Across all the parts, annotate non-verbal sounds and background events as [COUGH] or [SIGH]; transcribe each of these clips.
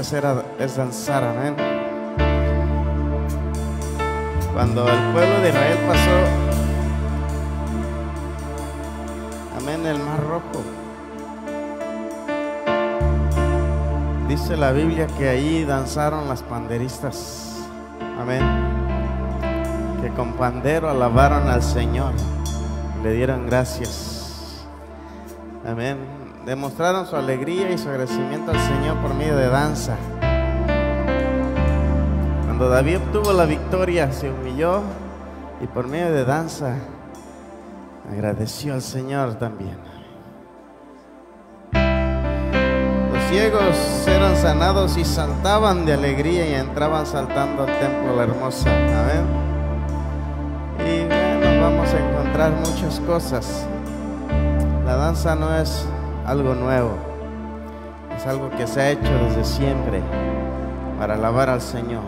era, es danzar, amén. Cuando el pueblo de Israel pasó, amén, el mar rojo. Dice la Biblia que ahí danzaron las panderistas. Amén. Que con pandero alabaron al Señor. Le dieron gracias. Amén. Demostraron su alegría y su agradecimiento al Señor por medio de danza. Cuando David obtuvo la victoria, se humilló y por medio de danza agradeció al Señor también. Los ciegos eran sanados y saltaban de alegría y entraban saltando al templo la hermosa. Amén. Y bueno, vamos a encontrar muchas cosas. La danza no es algo nuevo, es algo que se ha hecho desde siempre para alabar al Señor.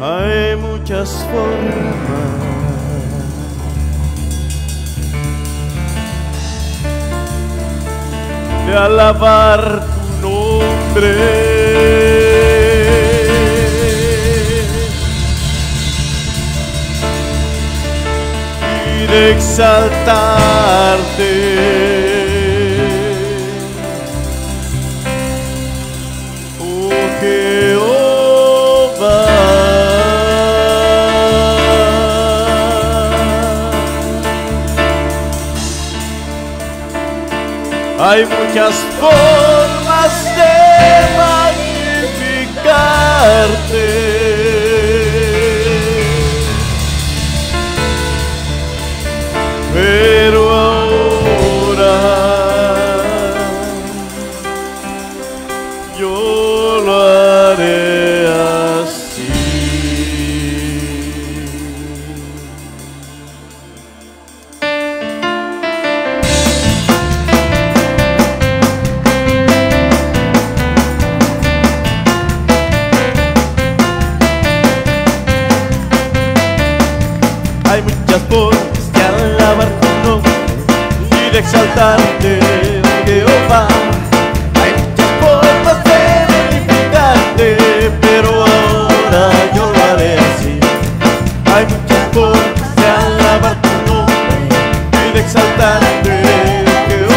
Hay muchas formas de alabar tu nombre. Exaltarte. Oh Jehová. Hay muchas formas de magnificarte. Exaltarte, Jehová. Hay muchas formas de pero ahora yo lo haré así. Hay muchas formas de alabar tu y de exaltarte, pero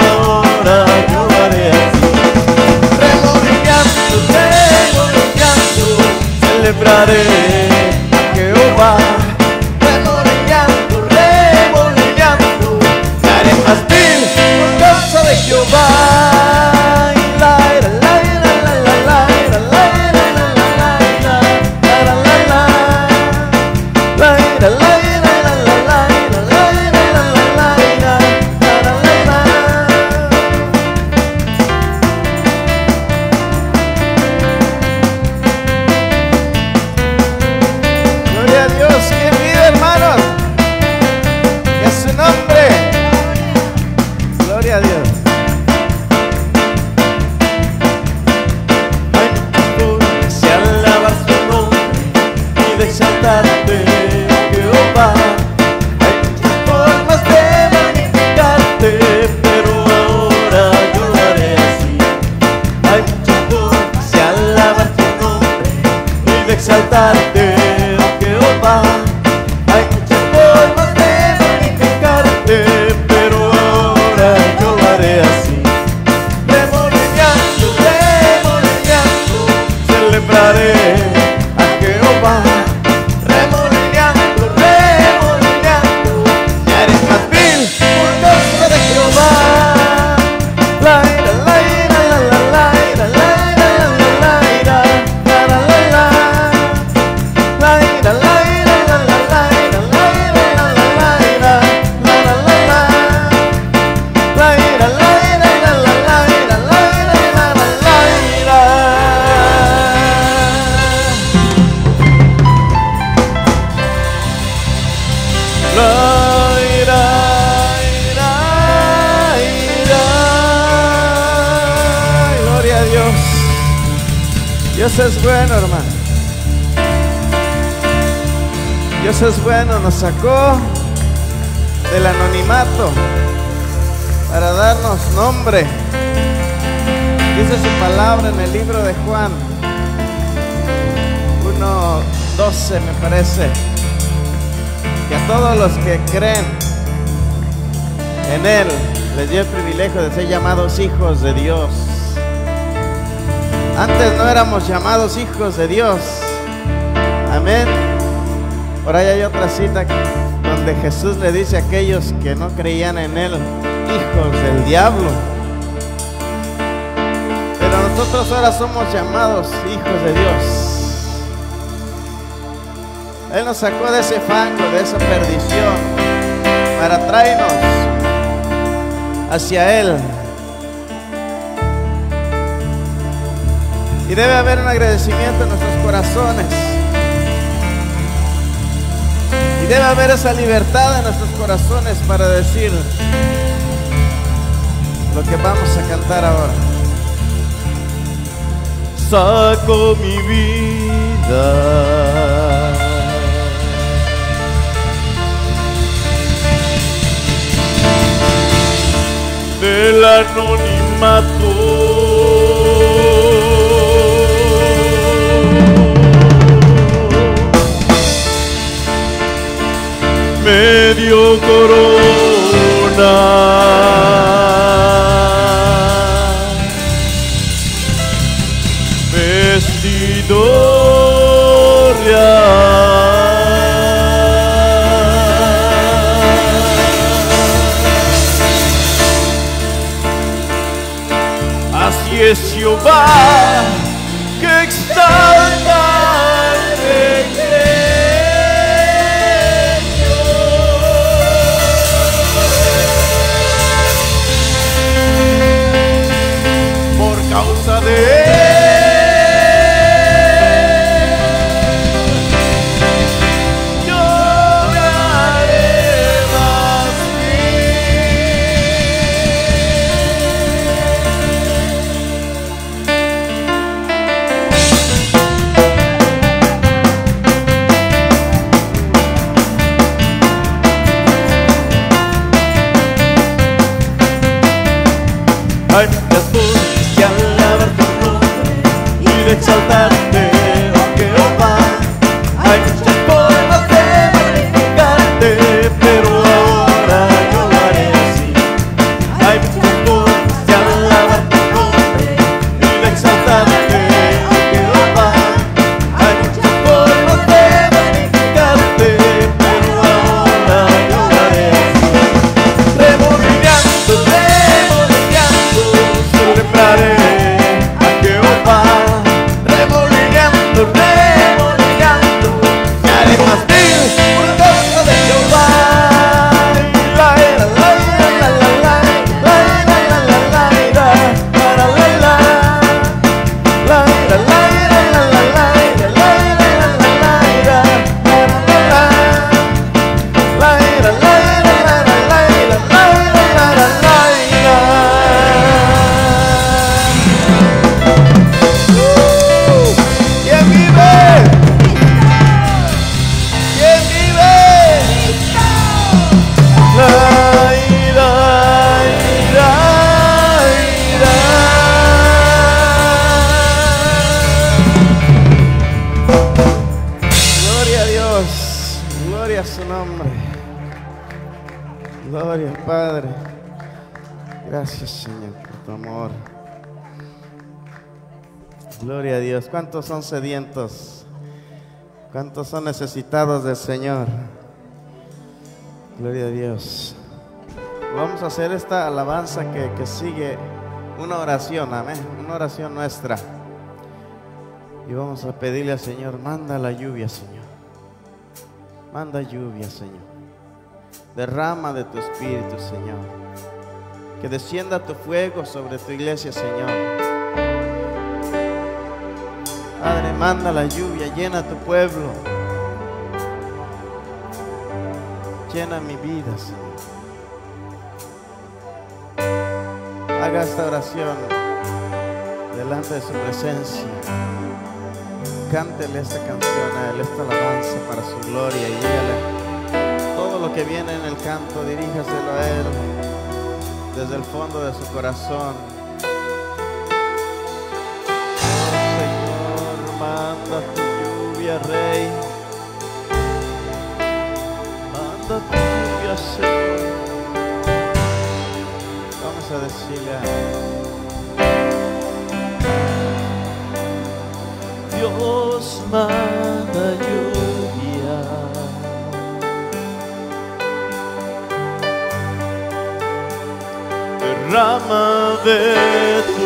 ahora yo haré celebraré 酒吧？Sacó del anonimato para darnos nombre. Dice su palabra en el libro de Juan 1.12 me parece, que a todos los que creen en Él les dio el privilegio de ser llamados hijos de Dios. Antes no éramos llamados hijos de Dios. Amén. Por ahí hay otra cita donde Jesús le dice a aquellos que no creían en Él, hijos del diablo. Pero nosotros ahora somos llamados hijos de Dios. Él nos sacó de ese fango, de esa perdición, para traernos hacia Él. Y debe haber un agradecimiento en nuestros corazones. Debe haber esa libertad en nuestros corazones para decir lo que vamos a cantar ahora. Saco mi vida. Del anonimato. Medio corona. Vestido real. Así es Jehová ¿Cuántos son sedientos? ¿Cuántos son necesitados del Señor? Gloria a Dios. Vamos a hacer esta alabanza que, que sigue una oración, amén. Una oración nuestra. Y vamos a pedirle al Señor, manda la lluvia, Señor. Manda lluvia, Señor. Derrama de tu espíritu, Señor. Que descienda tu fuego sobre tu iglesia, Señor. Padre, manda la lluvia, llena tu pueblo. Llena mi vida, Señor. Haga esta oración delante de su presencia. Cántele esta canción a Él, esta alabanza para su gloria y Él. Todo lo que viene en el canto, diríjaselo a Él desde el fondo de su corazón. manda tu lluvia, Rey. Manda tu lluvia, Señor. Vamos a decirle a. Dios manda lluvia. Derrama de tu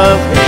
love.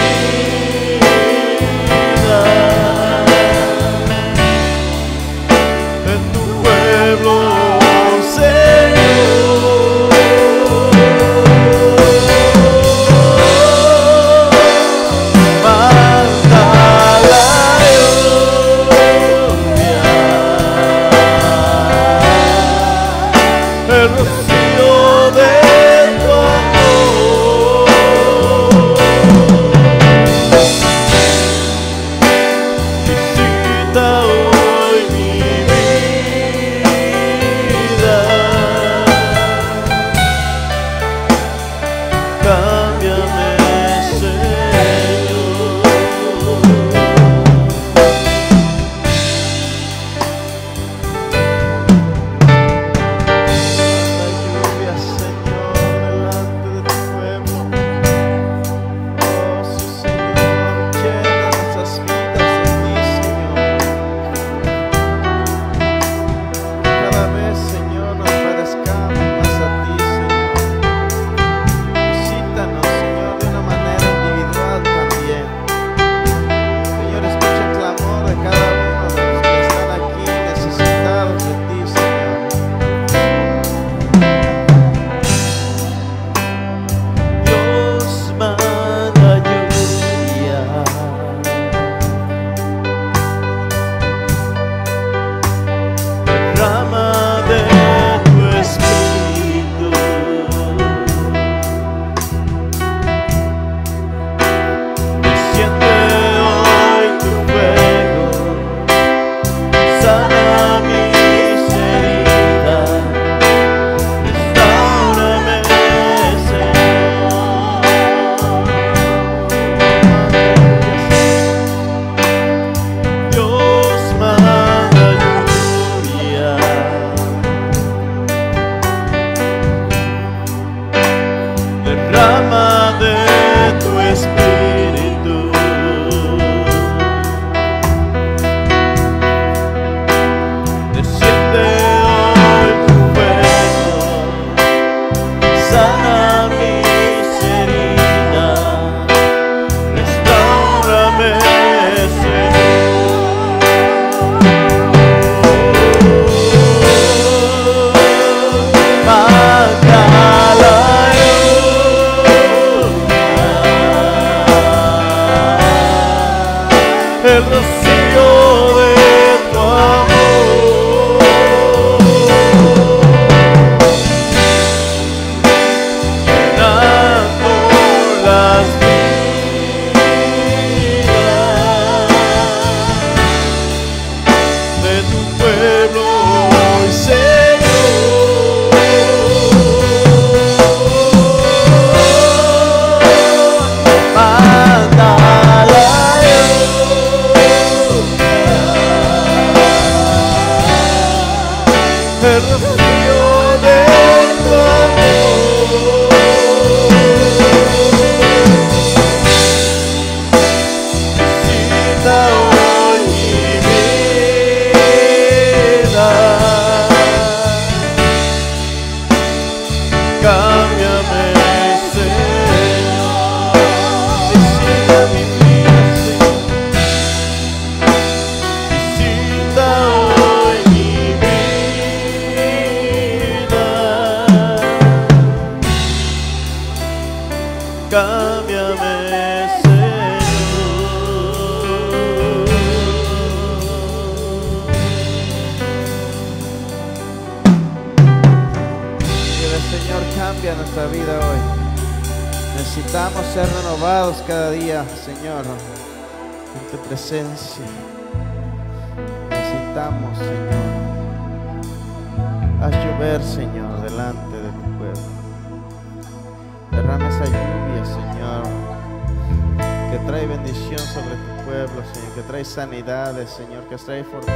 Sanidades, Señor,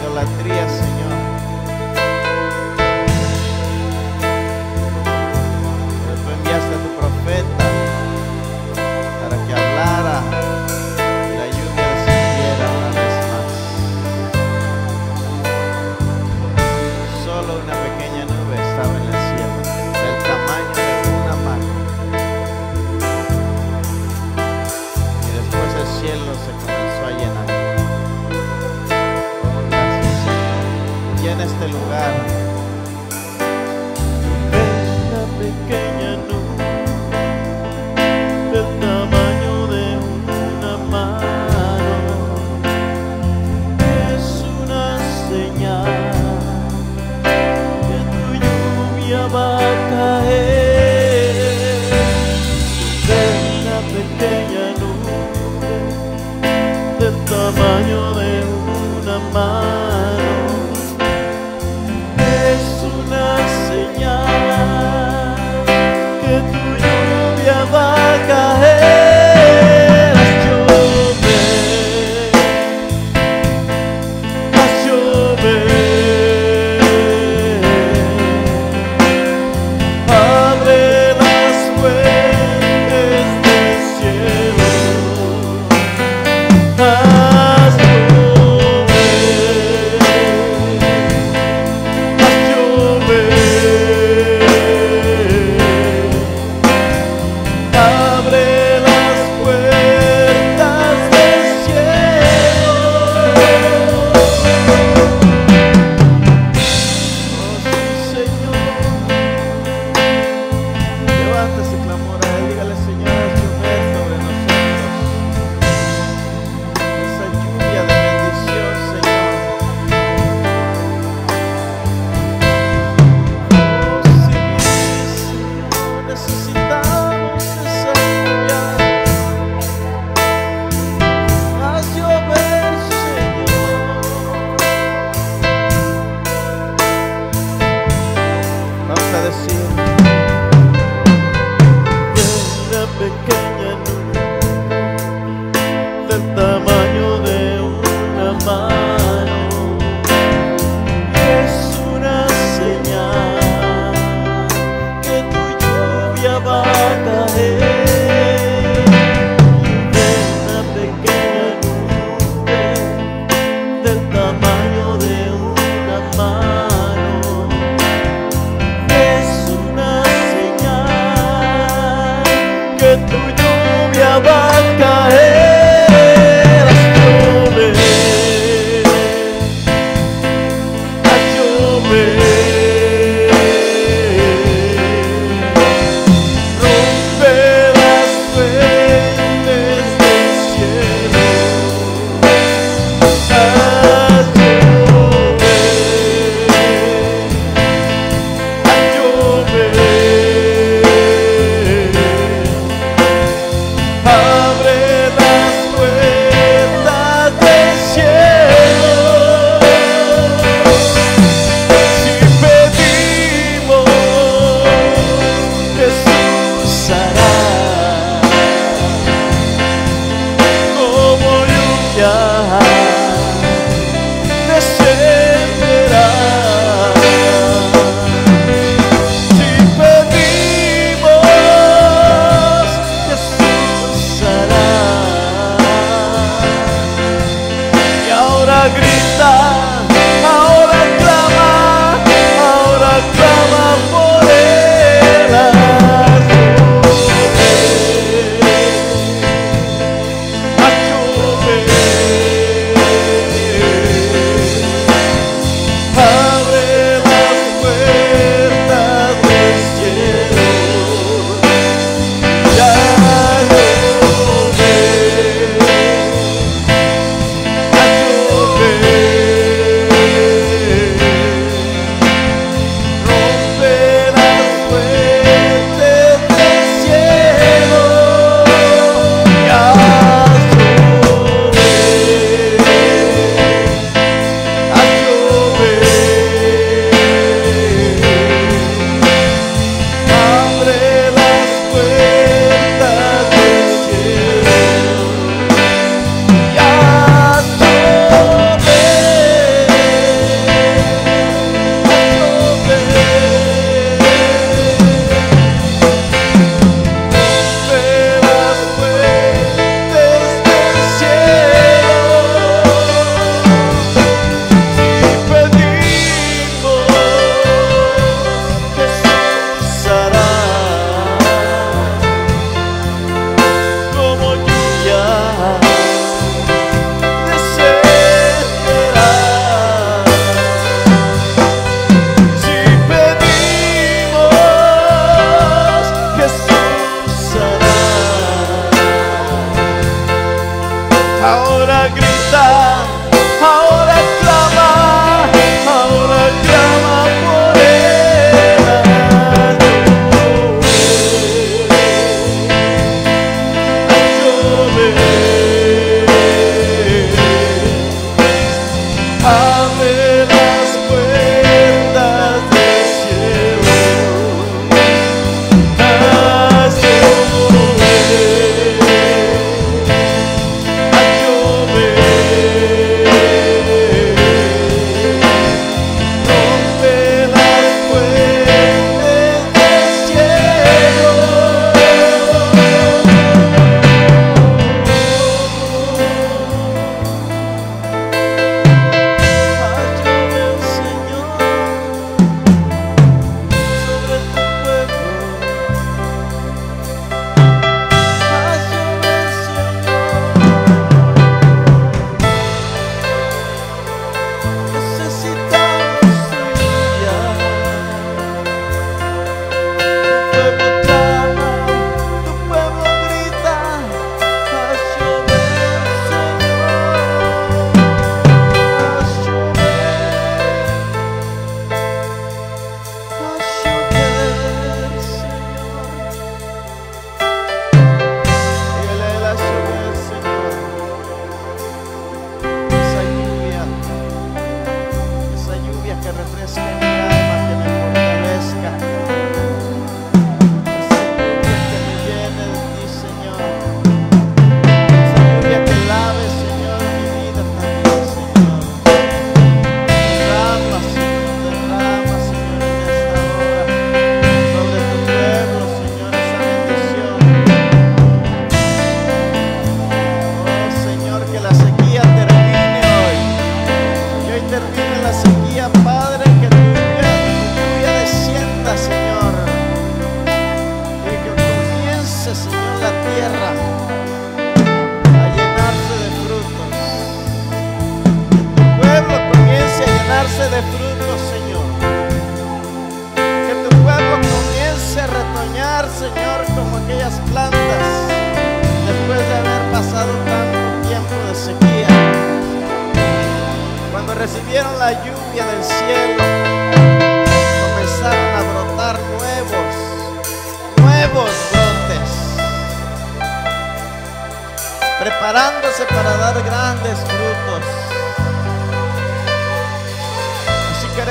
idolatría, Señor. Lugar.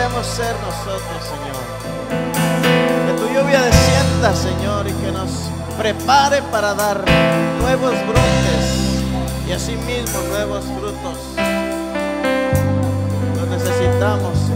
queremos ser nosotros, Señor. Que tu lluvia descienda, Señor, y que nos prepare para dar nuevos brotes y asimismo nuevos frutos. Lo necesitamos.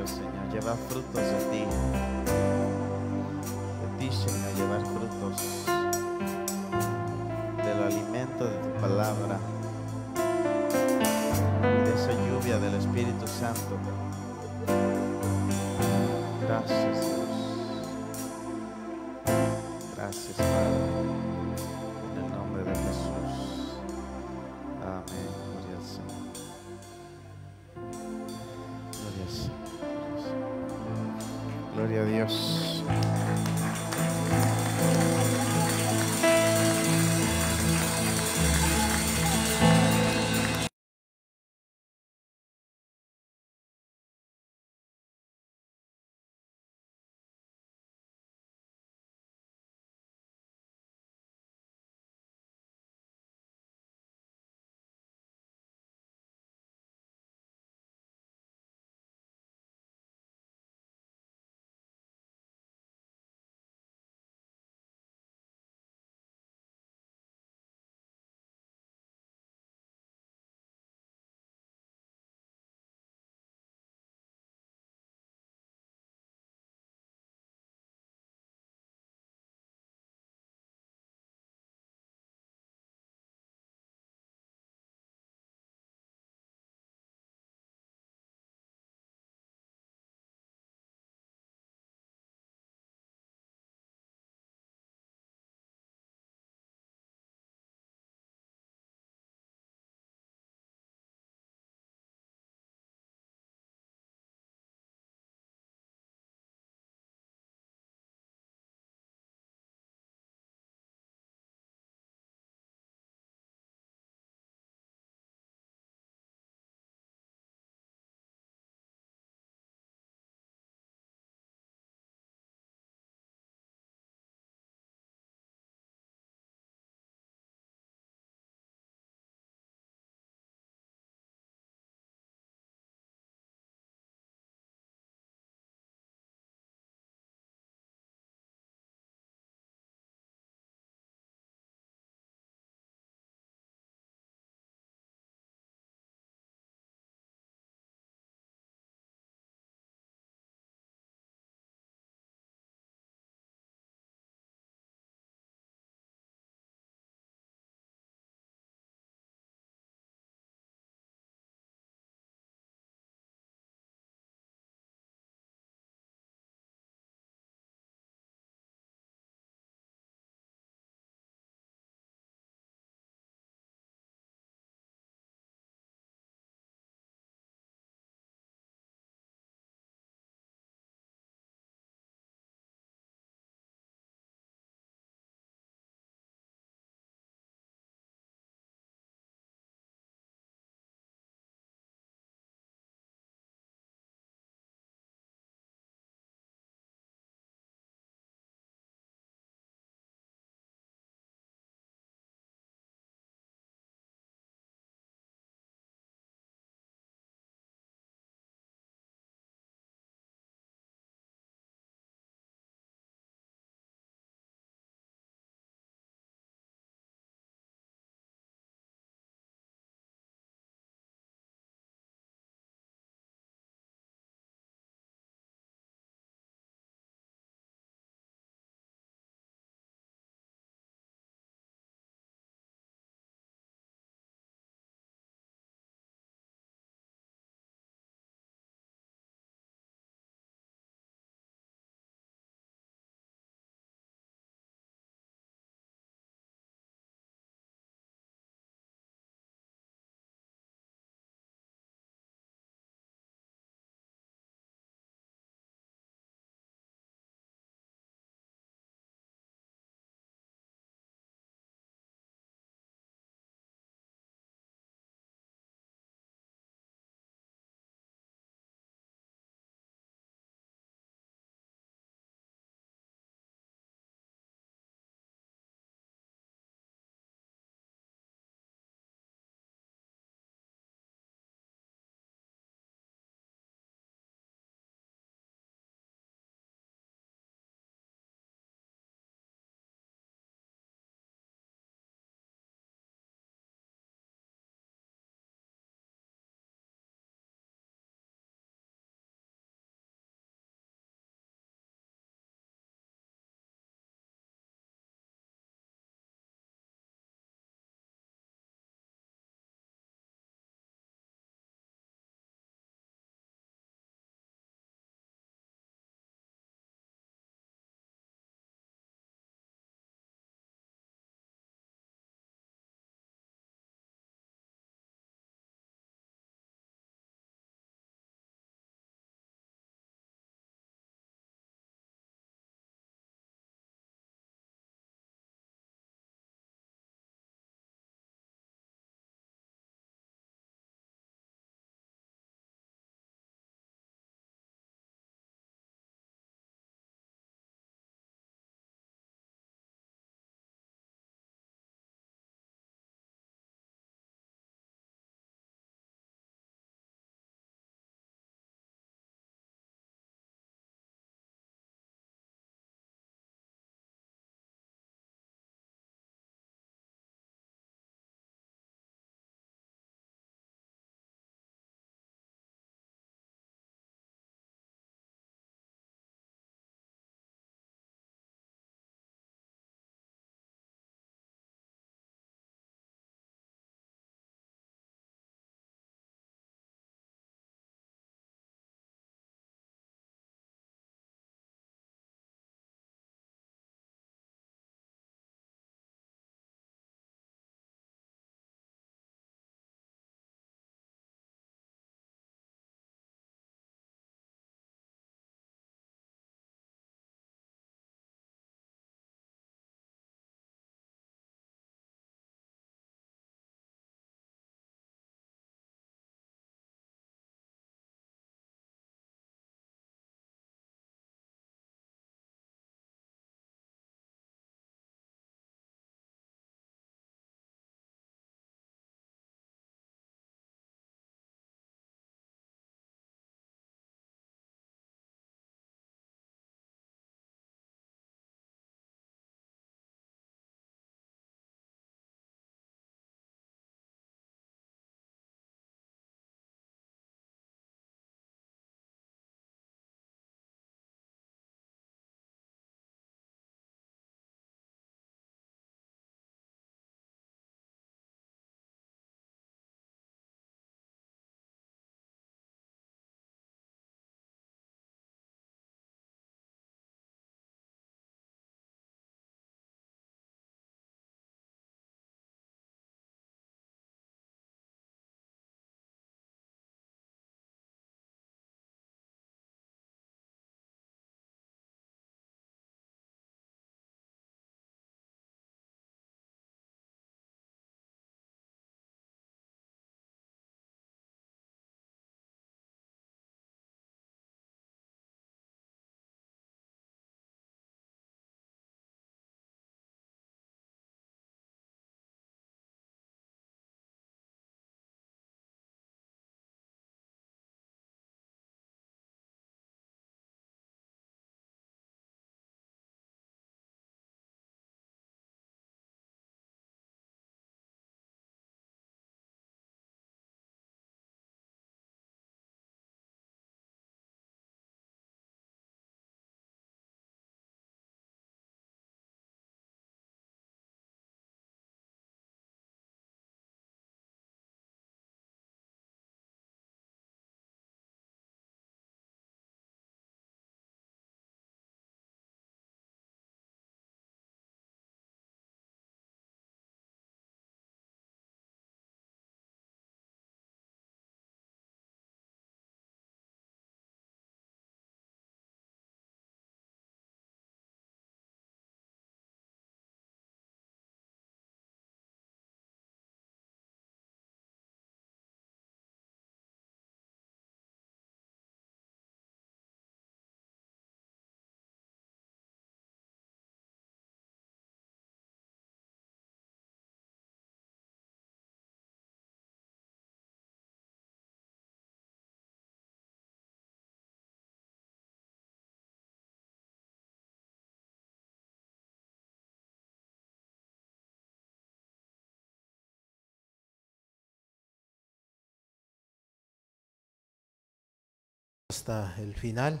Hasta el final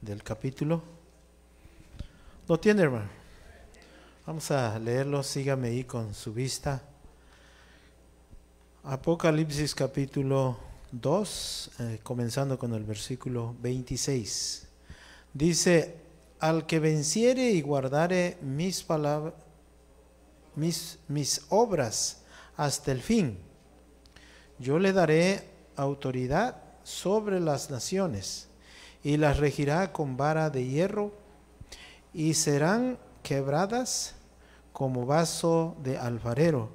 del capítulo. ¿Lo tiene, hermano? Vamos a leerlo, sígame ahí con su vista. Apocalipsis capítulo 2, eh, comenzando con el versículo 26. Dice, al que venciere y guardare mis palabras, mis, mis obras hasta el fin, yo le daré autoridad sobre las naciones y las regirá con vara de hierro y serán quebradas como vaso de alfarero,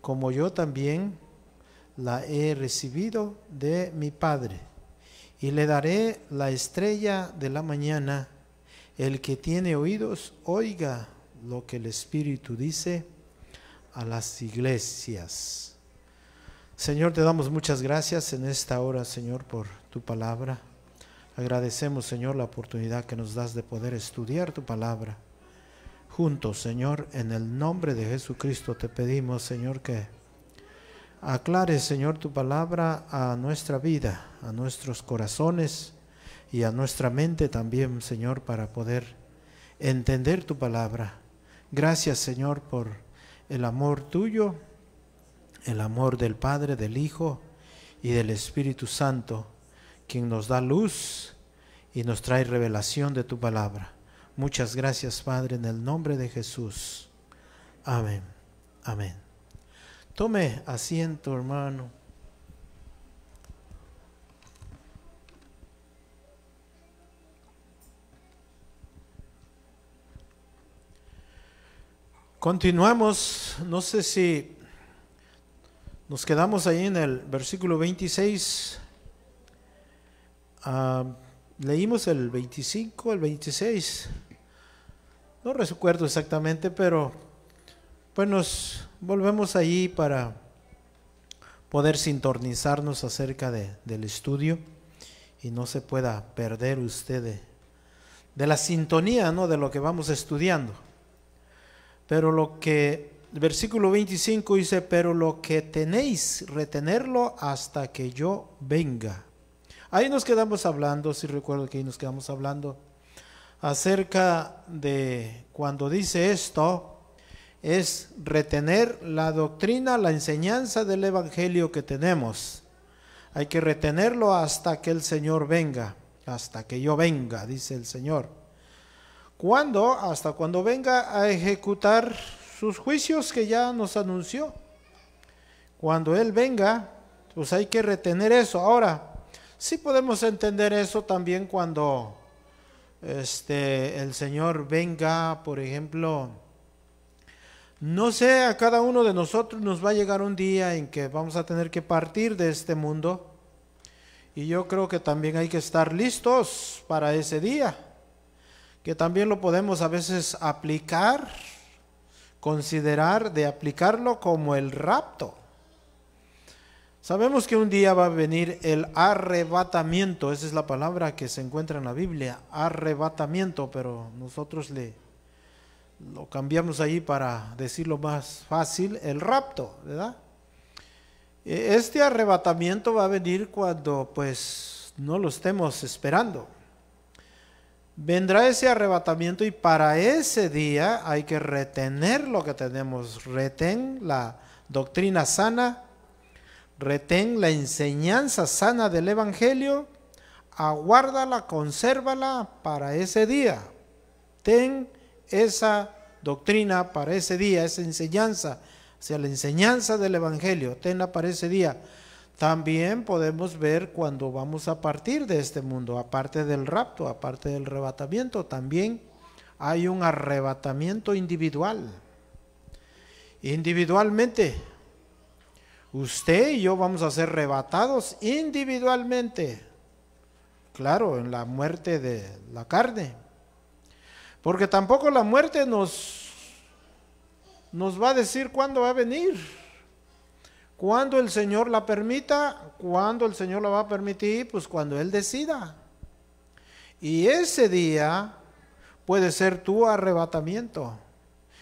como yo también la he recibido de mi Padre. Y le daré la estrella de la mañana. El que tiene oídos, oiga lo que el Espíritu dice a las iglesias. Señor, te damos muchas gracias en esta hora, Señor, por tu palabra. Agradecemos, Señor, la oportunidad que nos das de poder estudiar tu palabra. Juntos, Señor, en el nombre de Jesucristo te pedimos, Señor, que aclares, Señor, tu palabra a nuestra vida, a nuestros corazones y a nuestra mente también, Señor, para poder entender tu palabra. Gracias, Señor, por el amor tuyo el amor del Padre, del Hijo y del Espíritu Santo, quien nos da luz y nos trae revelación de tu palabra. Muchas gracias, Padre, en el nombre de Jesús. Amén. Amén. Tome asiento, hermano. Continuamos, no sé si nos quedamos ahí en el versículo 26. Ah, leímos el 25, el 26. No recuerdo exactamente, pero pues nos volvemos ahí para poder sintonizarnos acerca de, del estudio y no se pueda perder usted de, de la sintonía, ¿no? De lo que vamos estudiando. Pero lo que versículo 25 dice, pero lo que tenéis, retenerlo hasta que yo venga. Ahí nos quedamos hablando, si recuerdo que ahí nos quedamos hablando acerca de cuando dice esto, es retener la doctrina, la enseñanza del Evangelio que tenemos. Hay que retenerlo hasta que el Señor venga, hasta que yo venga, dice el Señor. ¿Cuándo? Hasta cuando venga a ejecutar sus juicios que ya nos anunció. Cuando Él venga, pues hay que retener eso. Ahora, sí podemos entender eso también cuando este, el Señor venga, por ejemplo, no sé, a cada uno de nosotros nos va a llegar un día en que vamos a tener que partir de este mundo. Y yo creo que también hay que estar listos para ese día, que también lo podemos a veces aplicar considerar de aplicarlo como el rapto. Sabemos que un día va a venir el arrebatamiento, esa es la palabra que se encuentra en la Biblia, arrebatamiento, pero nosotros le lo cambiamos ahí para decirlo más fácil, el rapto, ¿verdad? E, este arrebatamiento va a venir cuando pues no lo estemos esperando vendrá ese arrebatamiento y para ese día hay que retener lo que tenemos. Retén la doctrina sana, retén la enseñanza sana del Evangelio, aguárdala, consérvala para ese día. Ten esa doctrina para ese día, esa enseñanza, o sea, la enseñanza del Evangelio, tenla para ese día también podemos ver cuando vamos a partir de este mundo, aparte del rapto, aparte del arrebatamiento, también hay un arrebatamiento individual. Individualmente, usted y yo vamos a ser arrebatados individualmente. Claro, en la muerte de la carne. Porque tampoco la muerte nos, nos va a decir cuándo va a venir. Cuando el Señor la permita, cuando el Señor la va a permitir, pues cuando Él decida. Y ese día puede ser tu arrebatamiento.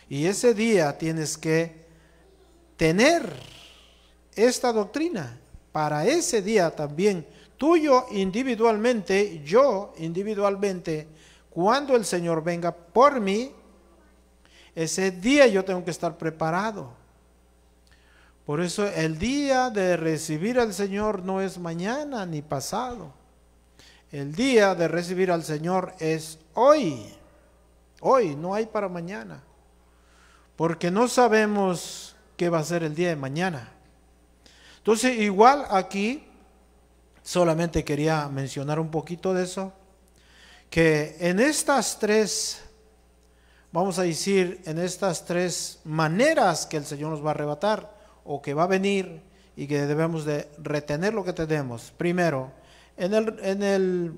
Y ese día tienes que tener esta doctrina. Para ese día también tuyo individualmente, yo individualmente, cuando el Señor venga por mí, ese día yo tengo que estar preparado. Por eso el día de recibir al Señor no es mañana ni pasado. El día de recibir al Señor es hoy. Hoy, no hay para mañana. Porque no sabemos qué va a ser el día de mañana. Entonces, igual aquí, solamente quería mencionar un poquito de eso, que en estas tres, vamos a decir, en estas tres maneras que el Señor nos va a arrebatar o que va a venir y que debemos de retener lo que tenemos. Primero, en el, en el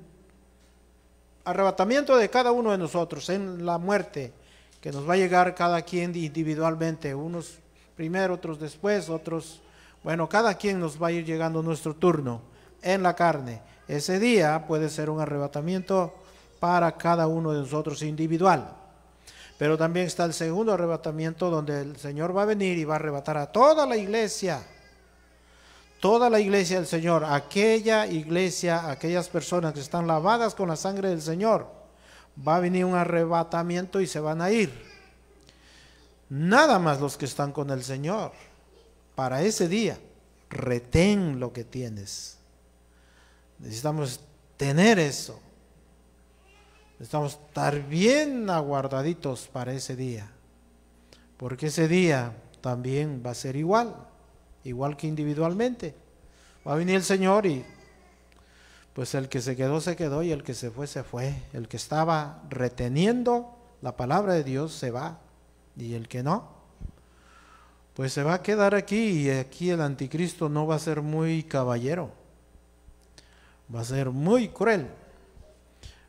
arrebatamiento de cada uno de nosotros, en la muerte, que nos va a llegar cada quien individualmente, unos primero, otros después, otros bueno, cada quien nos va a ir llegando nuestro turno en la carne. Ese día puede ser un arrebatamiento para cada uno de nosotros individual. Pero también está el segundo arrebatamiento donde el Señor va a venir y va a arrebatar a toda la iglesia. Toda la iglesia del Señor, aquella iglesia, aquellas personas que están lavadas con la sangre del Señor, va a venir un arrebatamiento y se van a ir. Nada más los que están con el Señor para ese día, retén lo que tienes. Necesitamos tener eso. Necesitamos estar bien aguardaditos para ese día. Porque ese día también va a ser igual, igual que individualmente. Va a venir el Señor y pues el que se quedó se quedó y el que se fue se fue. El que estaba reteniendo la palabra de Dios se va y el que no, pues se va a quedar aquí y aquí el anticristo no va a ser muy caballero, va a ser muy cruel.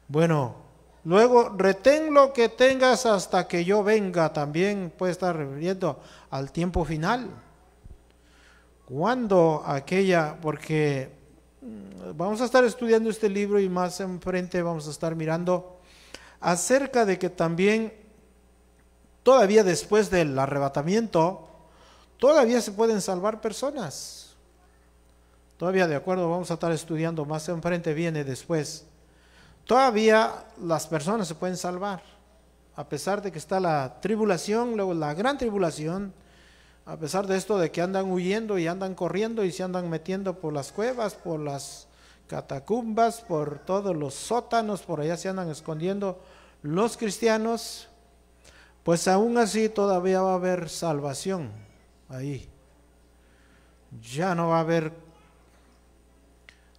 Bueno, luego retén lo que tengas hasta que yo venga, también puede estar refiriendo al tiempo final. Cuando aquella, porque mm, vamos a estar estudiando este libro y más enfrente vamos a estar mirando acerca de que también todavía después del arrebatamiento, todavía se pueden salvar personas. Todavía de acuerdo, vamos a estar estudiando más enfrente, viene después. Todavía las personas se pueden salvar, a pesar de que está la tribulación, luego la gran tribulación, a pesar de esto de que andan huyendo y andan corriendo y se andan metiendo por las cuevas, por las catacumbas, por todos los sótanos, por allá se andan escondiendo los cristianos, pues aún así todavía va a haber salvación ahí. Ya no va a haber,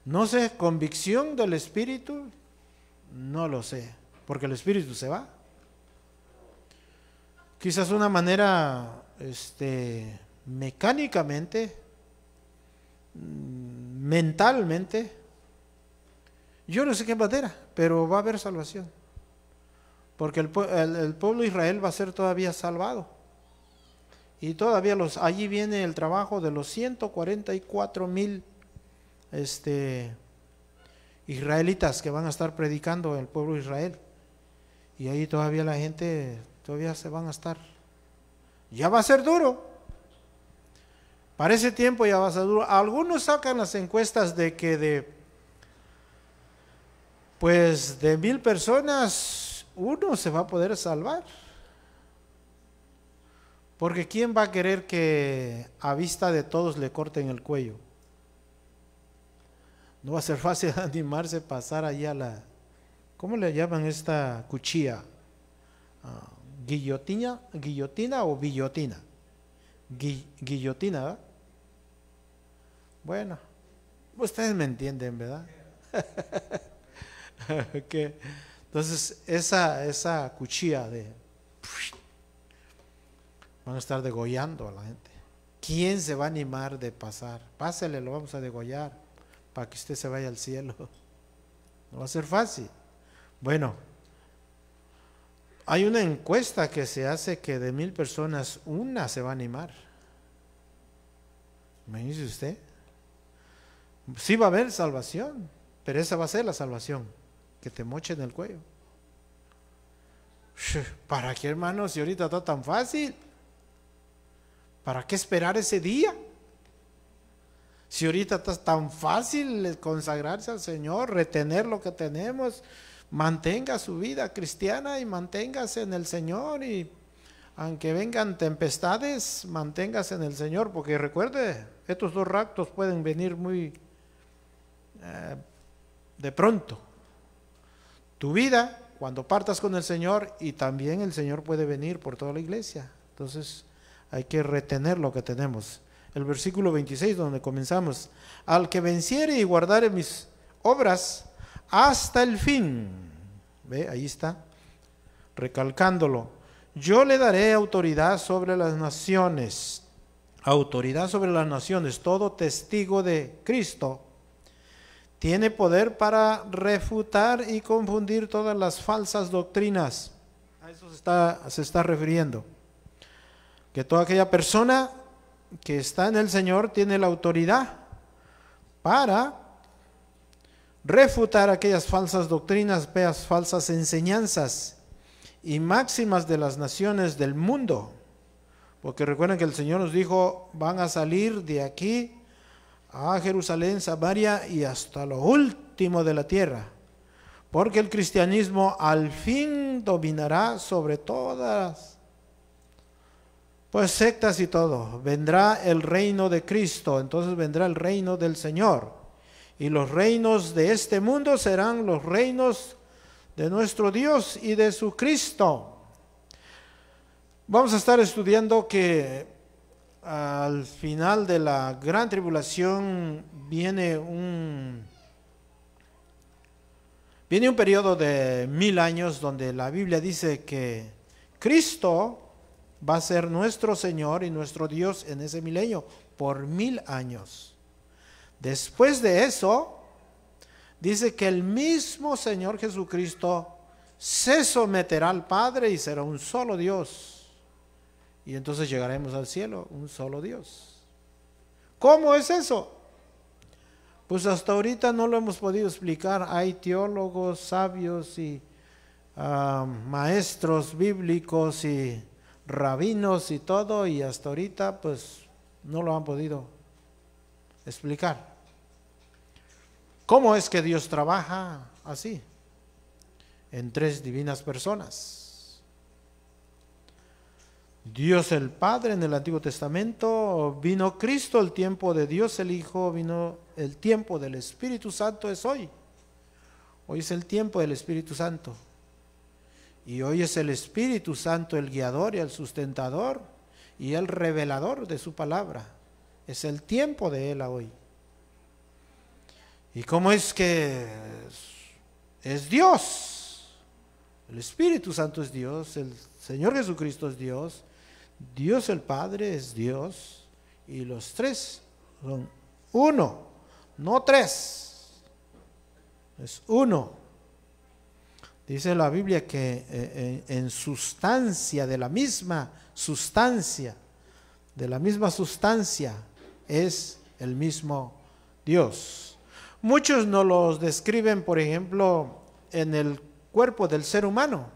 no sé, convicción del Espíritu, no lo sé, porque el Espíritu se va. Quizás una manera este, mecánicamente, mm, mentalmente, yo no sé qué manera, pero va a haber salvación. Porque el, pueblo de Israel va a ser todavía salvado. Y todavía los, allí viene el trabajo de los 144 mil este, israelitas que van a estar predicando el pueblo de Israel. Y ahí todavía la gente, todavía se van a estar. Ya va a ser duro. Para ese tiempo ya va a ser duro. Algunos sacan las encuestas de que de, pues de mil personas, uno se va a poder salvar. Porque ¿quién va a querer que a vista de todos le corten el cuello? No va a ser fácil [LAUGHS] animarse a pasar allá la... ¿Cómo le llaman esta cuchilla? Ah, ¿Guillotina? ¿Guillotina o guillotina? guillotina, ¿verdad? Bueno, ustedes me entienden, ¿verdad? [LAUGHS] Entonces, esa, esa cuchilla de Van a estar degollando a la gente. ¿Quién se va a animar de pasar? Pásele, lo vamos a degollar para que usted se vaya al cielo. [LAUGHS] No va a ser fácil. Bueno, hay una encuesta que se hace que de mil personas una se va a animar. ¿Me dice usted? Sí va a haber salvación, pero esa va a ser la salvación, que te mochen el cuello. ¿Para qué hermano si ahorita está tan fácil? ¿Para qué esperar ese día? Si ahorita está tan fácil consagrarse al Señor, retener lo que tenemos, mantenga su vida cristiana y manténgase en el Señor y aunque vengan tempestades, manténgase en el Señor, porque recuerde, estos dos raptos pueden venir muy eh, de pronto. Tu vida, cuando partas con el Señor, y también el Señor puede venir por toda la iglesia. Entonces hay que retener lo que tenemos. El versículo 26, donde comenzamos, al que venciere y guardare mis obras hasta el fin. ¿Ve? Ahí está, recalcándolo yo le daré autoridad sobre las naciones. Autoridad sobre las naciones. Todo testigo de Cristo tiene poder para refutar y confundir todas las falsas doctrinas. A eso se está, se está refiriendo. Que toda aquella persona que está en el Señor tiene la autoridad para refutar aquellas falsas doctrinas, aquellas falsas enseñanzas y máximas de las naciones del mundo. Porque recuerden que el Señor nos dijo, van a salir de aquí a Jerusalén, Samaria y hasta lo último de la tierra. Porque el cristianismo al fin dominará sobre todas, pues sectas y todo. Vendrá el reino de Cristo, entonces vendrá el reino del Señor. Y los reinos de este mundo serán los reinos de nuestro Dios y de su Cristo. Vamos a estar estudiando que al final de la gran tribulación viene un viene un periodo de mil años donde la Biblia dice que Cristo va a ser nuestro Señor y nuestro Dios en ese milenio por mil años. Después de eso, dice que el mismo Señor Jesucristo se someterá al Padre y será un solo Dios. Y entonces llegaremos al cielo, un solo Dios. ¿Cómo es eso? Pues hasta ahorita no lo hemos podido explicar. Hay teólogos, sabios y ah, maestros bíblicos y rabinos y todo, y hasta ahorita pues no lo han podido explicar. ¿Cómo es que Dios trabaja así? En tres divinas personas. Dios el Padre en el Antiguo Testamento, vino Cristo, el tiempo de Dios el Hijo, vino el tiempo del Espíritu Santo es hoy. Hoy es el tiempo del Espíritu Santo. Y hoy es el Espíritu Santo el guiador y el sustentador y el revelador de su palabra. Es el tiempo de Él hoy. ¿Y cómo es que es Dios? El Espíritu Santo es Dios, el Señor Jesucristo es Dios, Dios el Padre es Dios y los tres son uno, no tres, es uno. Dice la Biblia que eh, en sustancia, de la misma sustancia, de la misma sustancia, es el mismo Dios. Muchos nos los describen, por ejemplo, en el cuerpo del ser humano.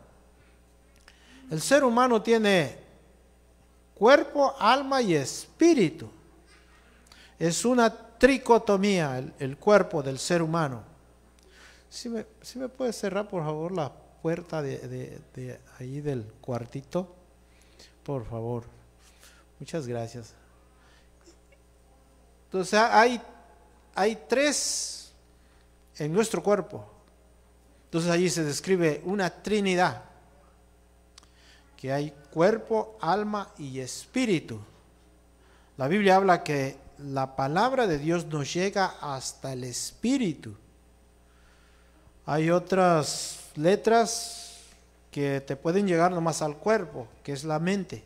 El ser humano tiene cuerpo, alma y espíritu. Es una tricotomía el, cuerpo del ser humano. Si me, me puede cerrar, por favor, la puerta de, de ahí del cuartito, por favor. Muchas gracias. Entonces hay hay tres en nuestro cuerpo. Entonces allí se describe una trinidad, que hay cuerpo, alma y espíritu. La Biblia habla que la palabra de Dios nos llega hasta el espíritu. Hay otras letras que te pueden llegar nomás al cuerpo, que es la mente.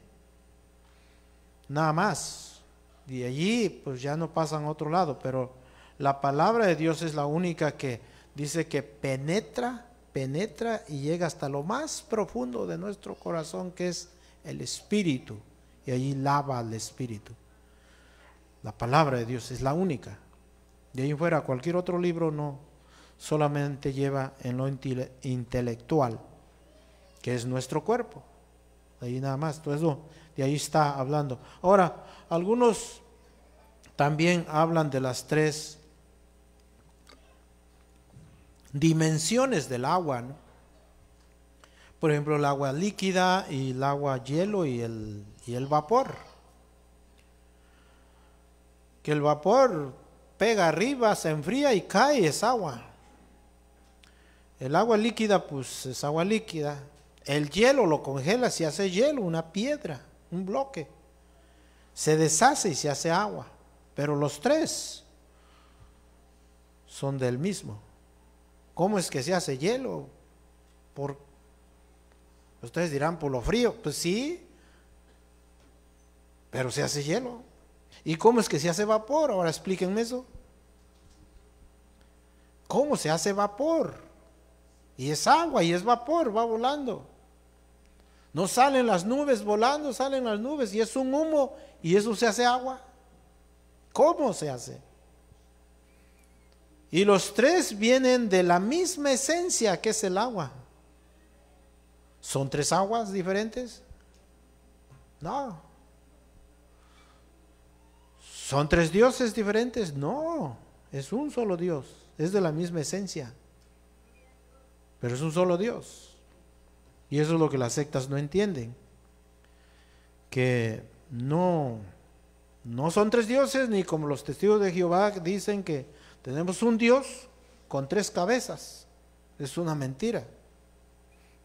Nada más. De allí pues ya no pasan a otro lado, pero la palabra de Dios es la única que dice que penetra, penetra y llega hasta lo más profundo de nuestro corazón, que es el espíritu. Y allí lava al espíritu. La palabra de Dios es la única. De ahí fuera, cualquier otro libro no solamente lleva en lo intelectual, que es nuestro cuerpo. Ahí nada más, todo eso, de ahí está hablando. Ahora, algunos también hablan de las tres dimensiones del agua. Por ejemplo, el agua líquida y el agua hielo y el, y el vapor. Que el vapor pega arriba, se enfría y cae, es agua. El agua líquida, pues es agua líquida. El hielo lo congela, se hace hielo, una piedra, un bloque. Se deshace y se hace agua. Pero los tres son del mismo. ¿Cómo es que se hace hielo? Por, ustedes dirán, por lo frío. Pues sí, pero se hace hielo. ¿Y cómo es que se hace vapor? Ahora explíquenme eso. ¿Cómo se hace vapor? Y es agua y es vapor, va volando. No salen las nubes volando, salen las nubes y es un humo y eso se hace agua. ¿Cómo se hace? Y los tres vienen de la misma esencia que es el agua. ¿Son tres aguas diferentes? No. ¿Son tres dioses diferentes? No. Es un solo Dios. Es de la misma esencia. Pero es un solo Dios. Y eso es lo que las sectas no entienden. Que no, no son tres dioses, ni como los testigos de Jehová dicen que tenemos un Dios con tres cabezas. Es una mentira.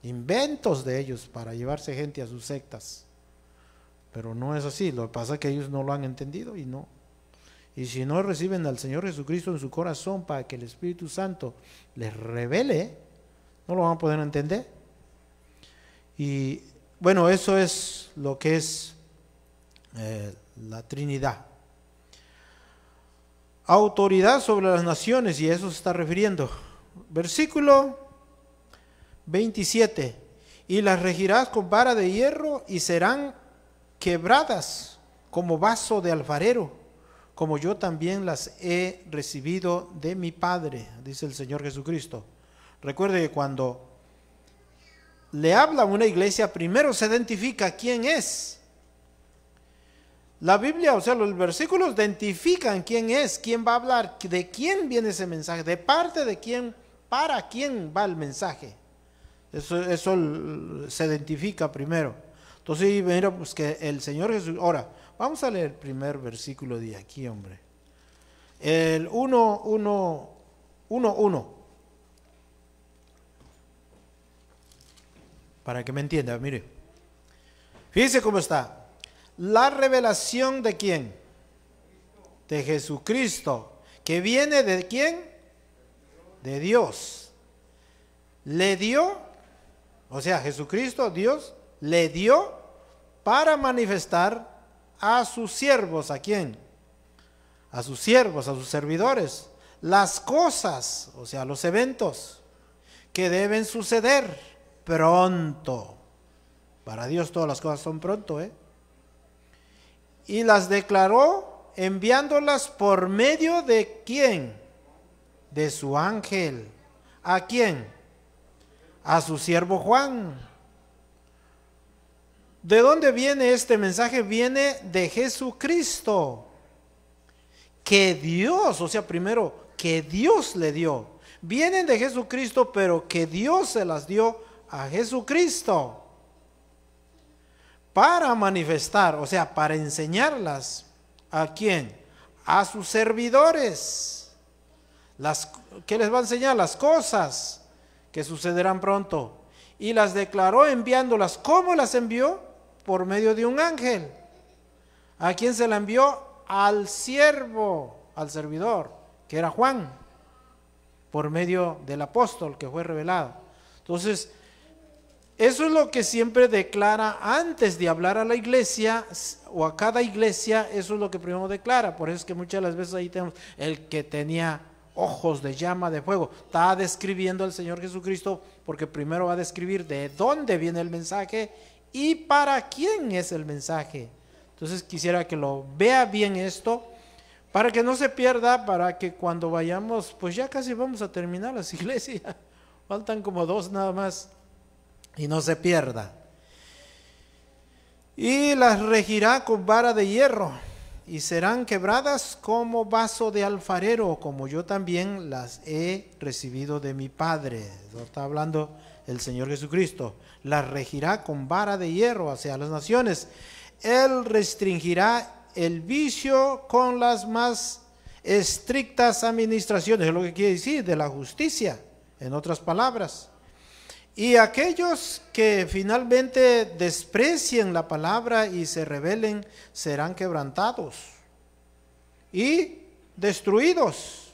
Inventos de ellos para llevarse gente a sus sectas. Pero no es así. Lo que pasa es que ellos no lo han entendido y no. Y si no reciben al Señor Jesucristo en su corazón para que el Espíritu Santo les revele, no lo van a poder entender. Y bueno, eso es lo que es eh, la Trinidad autoridad sobre las naciones, y a eso se está refiriendo. Versículo 27. Y las regirás con vara de hierro y serán quebradas como vaso de alfarero, como yo también las he recibido de mi Padre, dice el Señor Jesucristo. Recuerde que cuando le habla a una iglesia, primero se identifica quién es la Biblia, o sea, los versículos identifican quién es, quién va a hablar, de quién viene ese mensaje, de parte de quién, para quién va el mensaje. Eso, eso se identifica primero. Entonces, mira, pues que el Señor Jesús. Ahora, vamos a leer el primer versículo de aquí, hombre. El 1, 1, 1, 1. Para que me entienda, mire. Fíjese cómo está. La revelación de quién? De Jesucristo. ¿Que viene de quién? De Dios. Le dio, o sea, Jesucristo, Dios, le dio para manifestar a sus siervos. ¿A quién? A sus siervos, a sus servidores. Las cosas, o sea, los eventos que deben suceder pronto. Para Dios todas las cosas son pronto, ¿eh? y las declaró enviándolas por medio de quién? De su ángel. ¿A quién? A su siervo Juan. ¿De dónde viene este mensaje? Viene de Jesucristo. Que Dios, o sea, primero, que Dios le dio. Vienen de Jesucristo, pero que Dios se las dio a Jesucristo para manifestar, o sea, para enseñarlas a quién? A sus servidores. Las, ¿Qué les va a enseñar? Las cosas que sucederán pronto. Y las declaró enviándolas. ¿Cómo las envió? Por medio de un ángel. ¿A quién se la envió? Al siervo, al servidor, que era Juan, por medio del apóstol que fue revelado. Entonces, eso es lo que siempre declara antes de hablar a la iglesia o a cada iglesia, eso es lo que primero declara. Por eso es que muchas las veces ahí tenemos el que tenía ojos de llama de fuego. Está describiendo al Señor Jesucristo porque primero va a describir de dónde viene el mensaje y para quién es el mensaje. Entonces quisiera que lo vea bien esto para que no se pierda, para que cuando vayamos, pues ya casi vamos a terminar las [LAUGHS] iglesias. Faltan como dos nada más y no se pierda. Y las regirá con vara de hierro y serán quebradas como vaso de alfarero, como yo también las he recibido de mi Padre. está hablando el Señor Jesucristo. Las regirá con vara de hierro hacia las naciones. Él restringirá el vicio con las más estrictas administraciones, es lo que quiere decir, de la justicia, en otras palabras. Y aquellos que finalmente desprecien la palabra y se rebelen serán quebrantados y destruidos,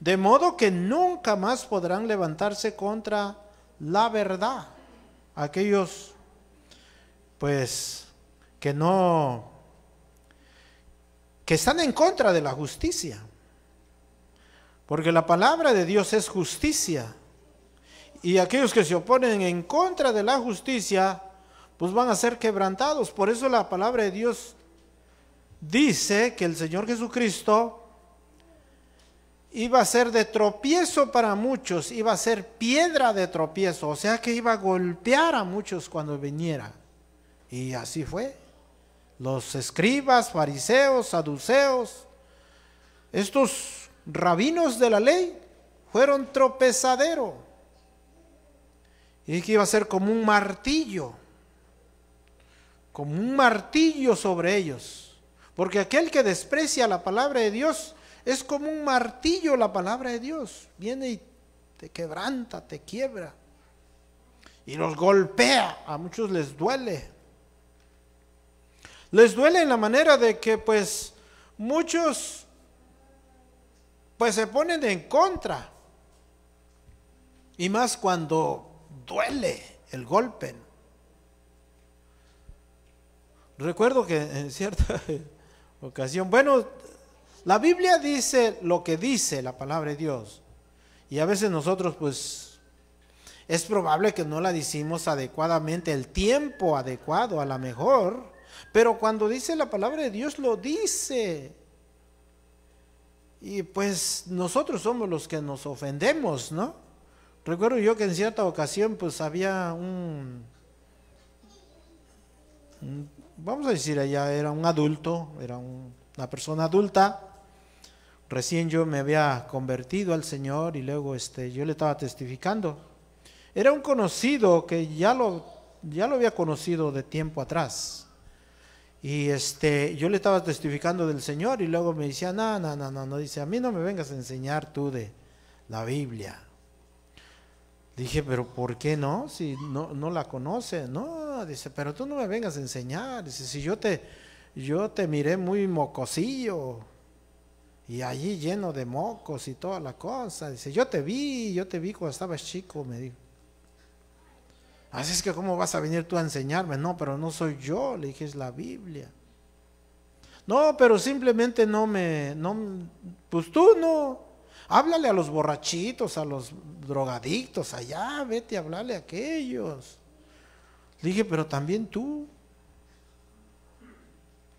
de modo que nunca más podrán levantarse contra la verdad. Aquellos, pues, que no, que están en contra de la justicia, porque la palabra de Dios es justicia y aquellos que se oponen en contra de la justicia, pues van a ser quebrantados. Por eso la palabra de Dios dice que el Señor Jesucristo iba a ser de tropiezo para muchos, iba a ser piedra de tropiezo, o sea que iba a golpear a muchos cuando viniera. Y así fue. Los escribas, fariseos, saduceos, estos rabinos de la ley fueron tropezadero y que iba a ser como un martillo, como un martillo sobre ellos. Porque aquel que desprecia la palabra de Dios es como un martillo la palabra de Dios. Viene y te quebranta, te quiebra. Y los golpea. A muchos les duele. Les duele en la manera de que pues muchos pues se ponen en contra. Y más cuando duele el golpe. Recuerdo que en cierta [LAUGHS] ocasión, bueno, la Biblia dice lo que dice la palabra de Dios. Y a veces nosotros pues es probable que no la decimos adecuadamente, el tiempo adecuado a la mejor, pero cuando dice la palabra de Dios lo dice. Y pues nosotros somos los que nos ofendemos, ¿no? Recuerdo yo que en cierta ocasión pues había un, vamos a decir allá, era un adulto, era una persona adulta, recién yo me había convertido al Señor y luego este, yo le estaba testificando. Era un conocido que ya lo, ya lo había conocido de tiempo atrás. Y este, yo le estaba testificando del Señor y luego me decía, no, no, no, no, no, dice, a mí no me vengas a enseñar tú de la Biblia. Dije, pero ¿por qué no? Si no, no la conoce. No, dice, pero tú no me vengas a enseñar. Dice, si yo te, yo te miré muy mocosillo y allí lleno de mocos y toda la cosa. Dice, yo te vi, yo te vi cuando estabas chico, me dijo. Así es que, ¿cómo vas a venir tú a enseñarme? No, pero no soy yo, le dije, es la Biblia. No, pero simplemente no me, no, pues tú no, Háblale a los borrachitos, a los drogadictos, allá, vete a hablarle a aquellos. dije, pero también tú.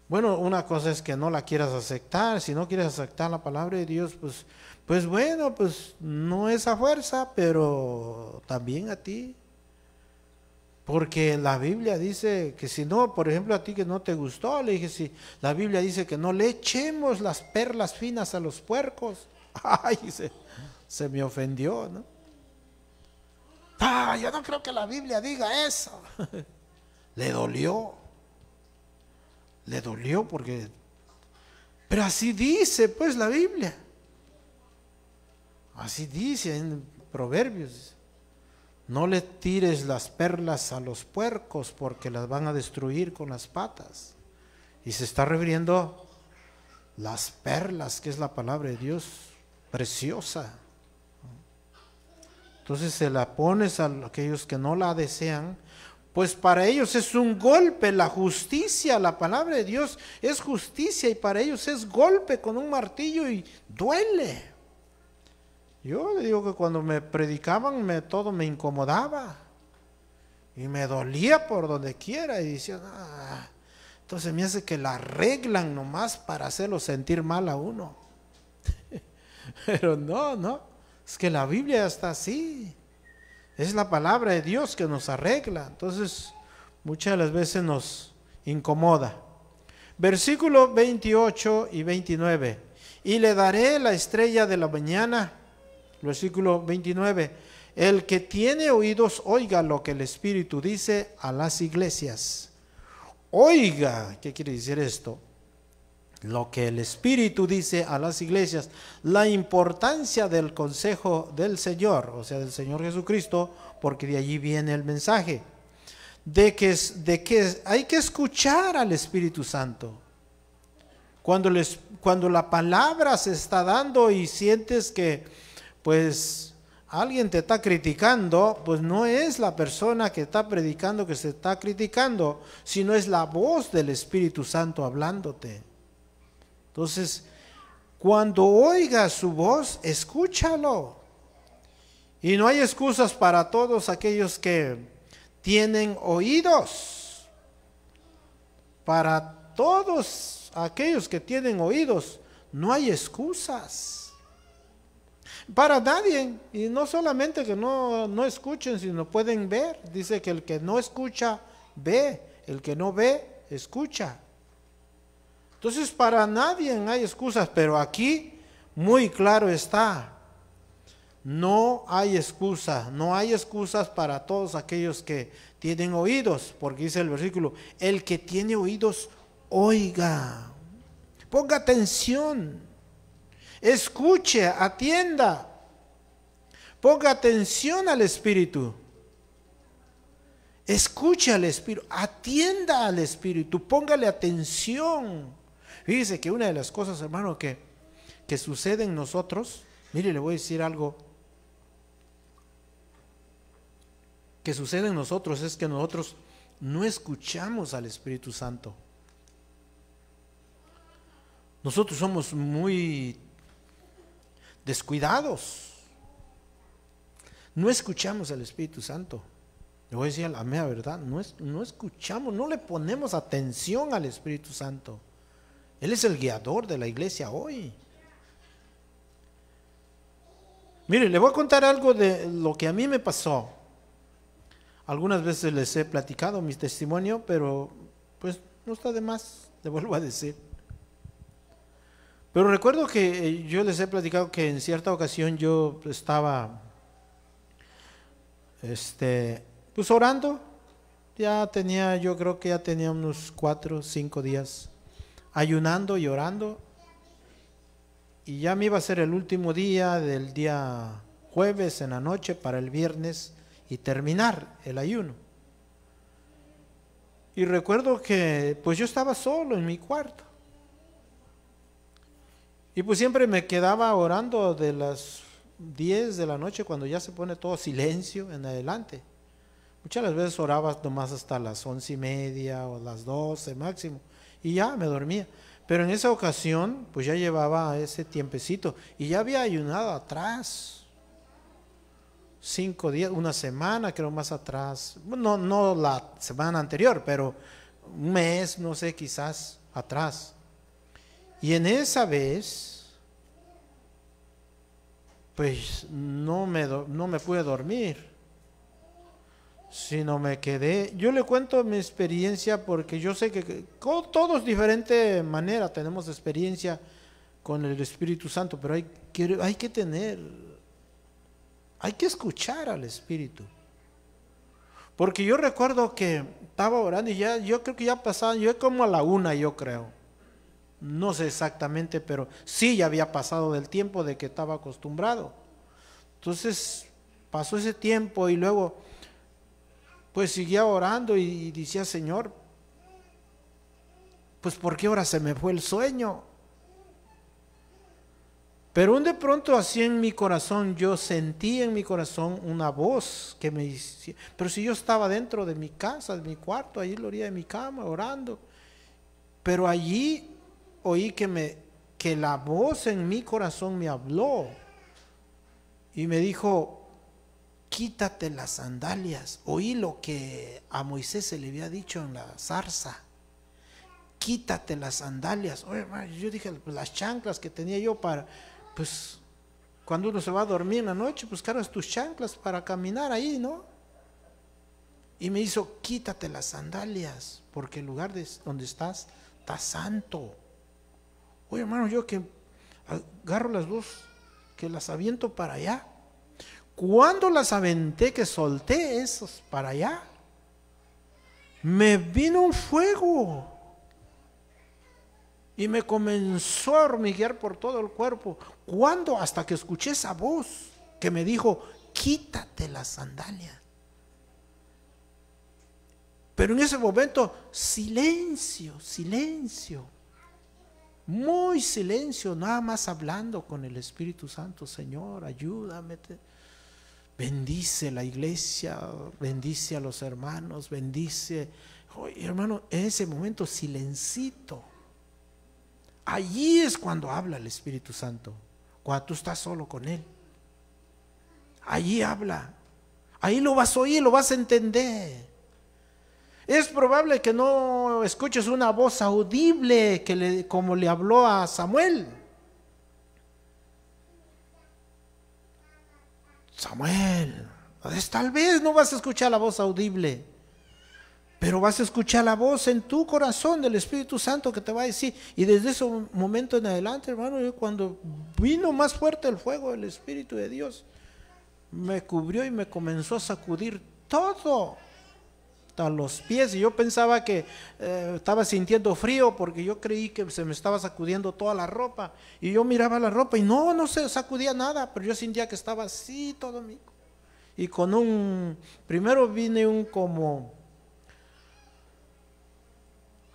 Bueno, una cosa es que no la quieras aceptar, si no quieres aceptar la palabra de Dios, pues, pues bueno, pues no es fuerza, pero también a ti. Porque la Biblia dice que si no, por ejemplo, a ti que no te gustó, le dije, si la Biblia dice que no le echemos las perlas finas a los puercos. [LAUGHS] Ay, se, me ofendió, ¿no? Ah, yo no creo que la Biblia diga eso. [LAUGHS] Le dolió. Le dolió porque... Pero así dice pues la Biblia. Así dice en Proverbios. No le tires las perlas a los puercos porque las van a destruir con las patas. Y se está refiriendo las perlas, que es la palabra de Dios, preciosa. Entonces se la pones a aquellos que no la desean, pues para ellos es un golpe, la justicia, la palabra de Dios es justicia y para ellos es golpe con un martillo y duele. Yo le digo que cuando me predicaban me, todo me incomodaba y me dolía por donde quiera y decía, ah, entonces me hace que la arreglan nomás para hacerlo sentir mal a uno. [LAUGHS] [LAUGHS] Pero no, no. Es que la Biblia está así. Es la palabra de Dios que nos arregla. Entonces, muchas de las veces nos incomoda. Versículo 28 y 29. Y le daré la estrella de la mañana. Versículo 29. El que tiene oídos, oiga lo que el Espíritu dice a las iglesias. Oiga, ¿qué quiere decir esto? Lo que el Espíritu dice a las iglesias, la importancia del consejo del Señor, o sea, del Señor Jesucristo, porque de allí viene el mensaje, de que, de que hay que escuchar al Espíritu Santo. Cuando, les, cuando la palabra se está dando y sientes que, pues, alguien te está criticando, pues no es la persona que está predicando que se está criticando, sino es la voz del Espíritu Santo hablándote. Entonces, cuando oigas su voz, escúchalo. Y no hay excusas para todos aquellos que tienen oídos. Para todos aquellos que tienen oídos, no hay excusas. Para nadie, y no solamente que no, no escuchen, sino pueden ver. Dice que el que no escucha, ve. El que no ve, escucha. Entonces, para nadie hay excusas, pero aquí muy claro está. No hay excusa, no hay excusas para todos aquellos que tienen oídos, porque dice el versículo, el que tiene oídos, oiga, ponga atención escuche, atienda, ponga atención al Espíritu. Escuche al Espíritu, atienda al Espíritu, póngale atención. Fíjese que una de las cosas, hermano, que, que sucede en nosotros, mire, le voy a decir algo, que sucede en nosotros es que nosotros no escuchamos al Espíritu Santo. Nosotros somos muy descuidados. No escuchamos al Espíritu Santo. Le voy a decir la mea verdad, no, es, no escuchamos, no le ponemos atención al Espíritu Santo. Él es el guiador de la iglesia hoy. Mire, le voy a contar algo de lo que a mí me pasó. Algunas veces les he platicado mi testimonio, pero pues no está de más, le vuelvo a decir. Pero recuerdo que eh, yo les he platicado que en cierta ocasión yo estaba, este, pues orando. Ya tenía, yo creo que ya tenía unos cuatro, cinco días ayunando y orando. Y ya me iba a ser el último día del día jueves en la noche para el viernes y terminar el ayuno. Y recuerdo que pues yo estaba solo en mi cuarto. Y pues siempre me quedaba orando de las 10 de la noche cuando ya se pone todo silencio en adelante. Muchas las veces oraba nomás hasta las once y media o las 12 máximo y ya me dormía. Pero en esa ocasión pues ya llevaba ese tiempecito y ya había ayunado atrás. Cinco días, una semana creo más atrás. No, no la semana anterior, pero un mes, no sé, quizás atrás. Y en esa vez, pues no me, no me pude dormir, sino me quedé. Yo le cuento mi experiencia porque yo sé que todos diferente manera tenemos experiencia con el Espíritu Santo, pero hay que, hay que tener, hay que escuchar al Espíritu. Porque yo recuerdo que estaba orando y ya, yo creo que ya pasaba, yo como a la una, yo creo no sé exactamente, pero sí ya había pasado del tiempo de que estaba acostumbrado. Entonces pasó ese tiempo y luego pues seguía orando y, decía, Señor, pues ¿por qué ahora se me fue el sueño? Pero un de pronto así en mi corazón, yo sentí en mi corazón una voz que me decía, pero si yo estaba dentro de mi casa, de mi cuarto, allí en la orilla de mi cama, orando, pero allí oí que, me, que la voz en mi corazón me habló y me dijo, quítate las sandalias. Oí lo que a Moisés se le había dicho en la zarza. Quítate las sandalias. Oye, yo dije, las chanclas que tenía yo para, pues, cuando uno se va a dormir en la noche, pues tus chanclas para caminar ahí, ¿no? Y me hizo, quítate las sandalias, porque el lugar de, donde estás está santo. Oye, hermano, yo que agarro las dos, que las aviento para allá. Cuando las aventé, que solté esos para allá, me vino un fuego y me comenzó a hormiguear por todo el cuerpo. ¿Cuándo? Hasta que escuché esa voz que me dijo, quítate la sandalia. Pero en ese momento, silencio, silencio. Muy silencio, nada más hablando con el Espíritu Santo. Señor, ayúdame. Bendice la iglesia, bendice a los hermanos, bendice. hermano, en ese momento, silencito. Allí es cuando habla el Espíritu Santo, cuando tú estás solo con Él. Allí habla. Ahí lo vas a oír, lo vas a entender. Es probable que no escuches una voz audible que le, como le habló a Samuel. Samuel, tal vez no vas a escuchar la voz audible, pero vas a escuchar la voz en tu corazón del Espíritu Santo que te va a decir. Y desde ese momento en adelante, hermano, cuando vino más fuerte el fuego del Espíritu de Dios, me cubrió y me comenzó a sacudir todo a los pies. Y yo pensaba que eh, estaba sintiendo frío porque yo creí que se me estaba sacudiendo toda la ropa. Y yo miraba la ropa y no, no se sacudía nada, pero yo sentía que estaba así todo mi y con un, primero vine un como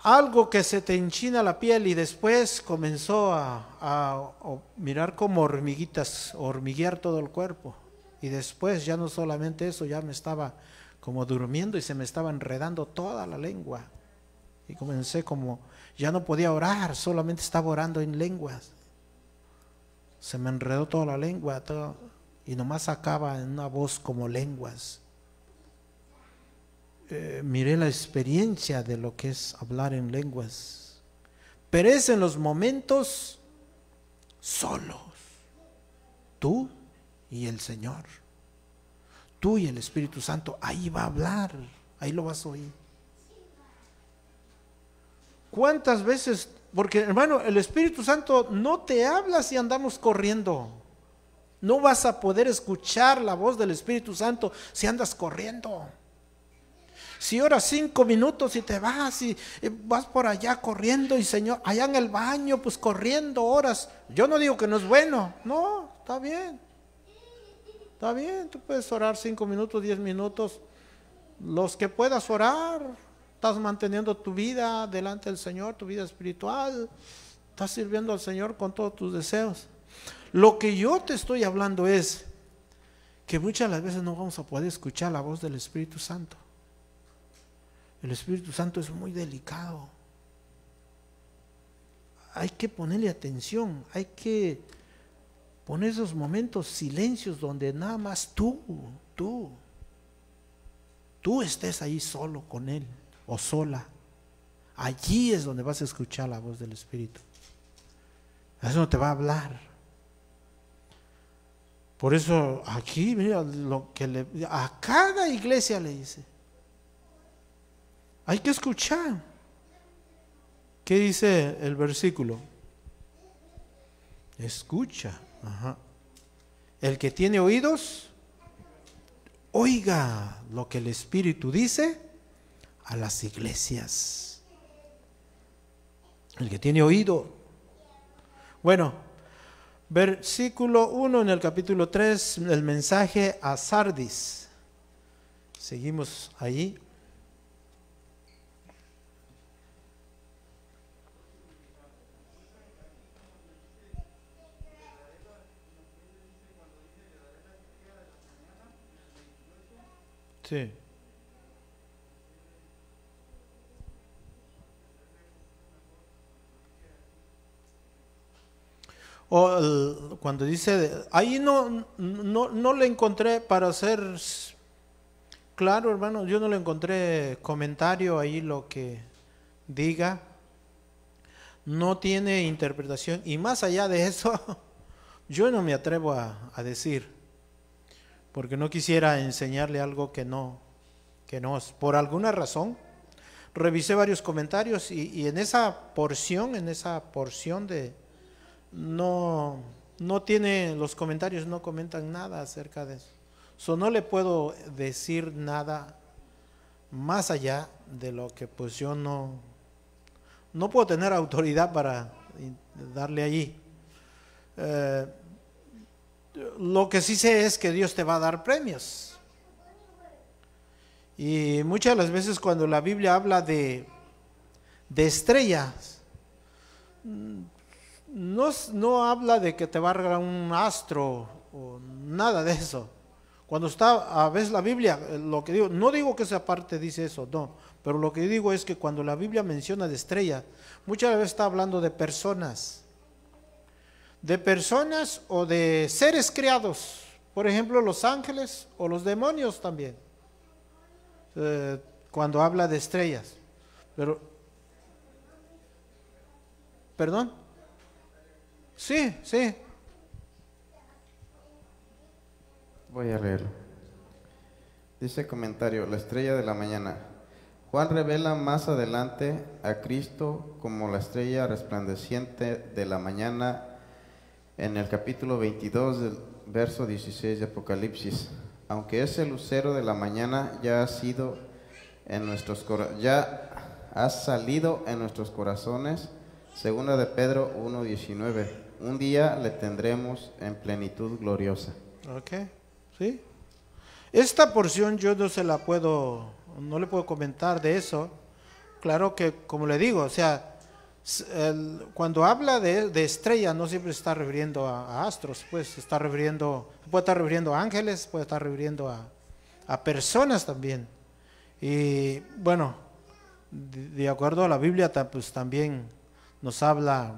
algo que se te enchina la piel y después comenzó a mirar como hormiguitas, hormiguear todo el cuerpo. Y después ya no solamente eso, ya me estaba como durmiendo y se me estaba enredando toda la lengua. Y comencé como, ya no podía orar, solamente estaba orando en lenguas. Se me enredó toda la lengua y nomás sacaba en una voz como lenguas. Eh, miré la experiencia de lo que es hablar en lenguas. Pero es en los momentos solos, tú y el Señor tú y el Espíritu Santo, ahí va a hablar, ahí lo vas a oír. ¿Cuántas veces? Porque hermano, el Espíritu Santo no te habla si andamos corriendo. No vas a poder escuchar la voz del Espíritu Santo si andas corriendo. Si oras cinco minutos y te vas y, vas por allá corriendo y Señor, allá en el baño, pues corriendo horas. Yo no digo que no es bueno, no, está bien. Está bien, tú puedes orar cinco minutos, diez minutos, los que puedas orar. Estás manteniendo tu vida delante del Señor, tu vida espiritual. Estás sirviendo al Señor con todos tus deseos. Lo que yo te estoy hablando es que muchas de las veces no vamos a poder escuchar la voz del Espíritu Santo. El Espíritu Santo es muy delicado. Hay que ponerle atención, hay que Pon esos momentos silencios donde nada más tú, tú, tú estés ahí solo con Él o sola. Allí es donde vas a escuchar la voz del Espíritu. Eso no te va a hablar. Por eso aquí, mira, lo que le, a cada iglesia le dice, hay que escuchar. ¿Qué dice el versículo? Escucha. El que tiene oídos, oiga lo que el Espíritu dice a las iglesias. El que tiene oído. Bueno, versículo 1 en el capítulo 3, el mensaje a Sardis. Seguimos ahí. Sí. O cuando dice, ahí no, no, no le encontré para ser claro, hermano, yo no le encontré comentario ahí lo que diga. No tiene interpretación. Y más allá de eso, [LAUGHS] yo no me atrevo a, a decir porque no quisiera enseñarle algo que no, que no. Por alguna razón, revisé varios comentarios y, y en esa porción, en esa porción de, no, no tiene, los comentarios no comentan nada acerca de eso. So, no le puedo decir nada más allá de lo que pues yo no, no puedo tener autoridad para darle allí. Eh, lo que sí sé es que Dios te va a dar premios. Y muchas de las veces cuando la Biblia habla de, de estrellas, no, no habla de que te va a regalar un astro o nada de eso. Cuando está a veces la Biblia, lo que digo, no digo que esa parte dice eso, no, pero lo que digo es que cuando la Biblia menciona de estrella, muchas veces está hablando de personas, de personas o de seres creados, por ejemplo los ángeles o los demonios también, eh, cuando habla de estrellas. Pero, perdón, sí, sí. Voy a leerlo. Dice comentario, la estrella de la mañana. Juan revela más adelante a Cristo como la estrella resplandeciente de la mañana en el capítulo 22 del verso 16 de Apocalipsis. Aunque ese lucero de la mañana ya ha sido en nuestros ya ha salido en nuestros corazones, segunda de Pedro 1:19. Un día le tendremos en plenitud gloriosa. Ok. ¿Sí? Esta porción yo no se la puedo, no le puedo comentar de eso. Claro que, como le digo, o sea, cuando habla de, estrella no siempre está refiriendo a, astros, pues está refiriendo, puede estar refiriendo a ángeles, puede estar refiriendo a, personas también. Y bueno, de, acuerdo a la Biblia, pues también nos habla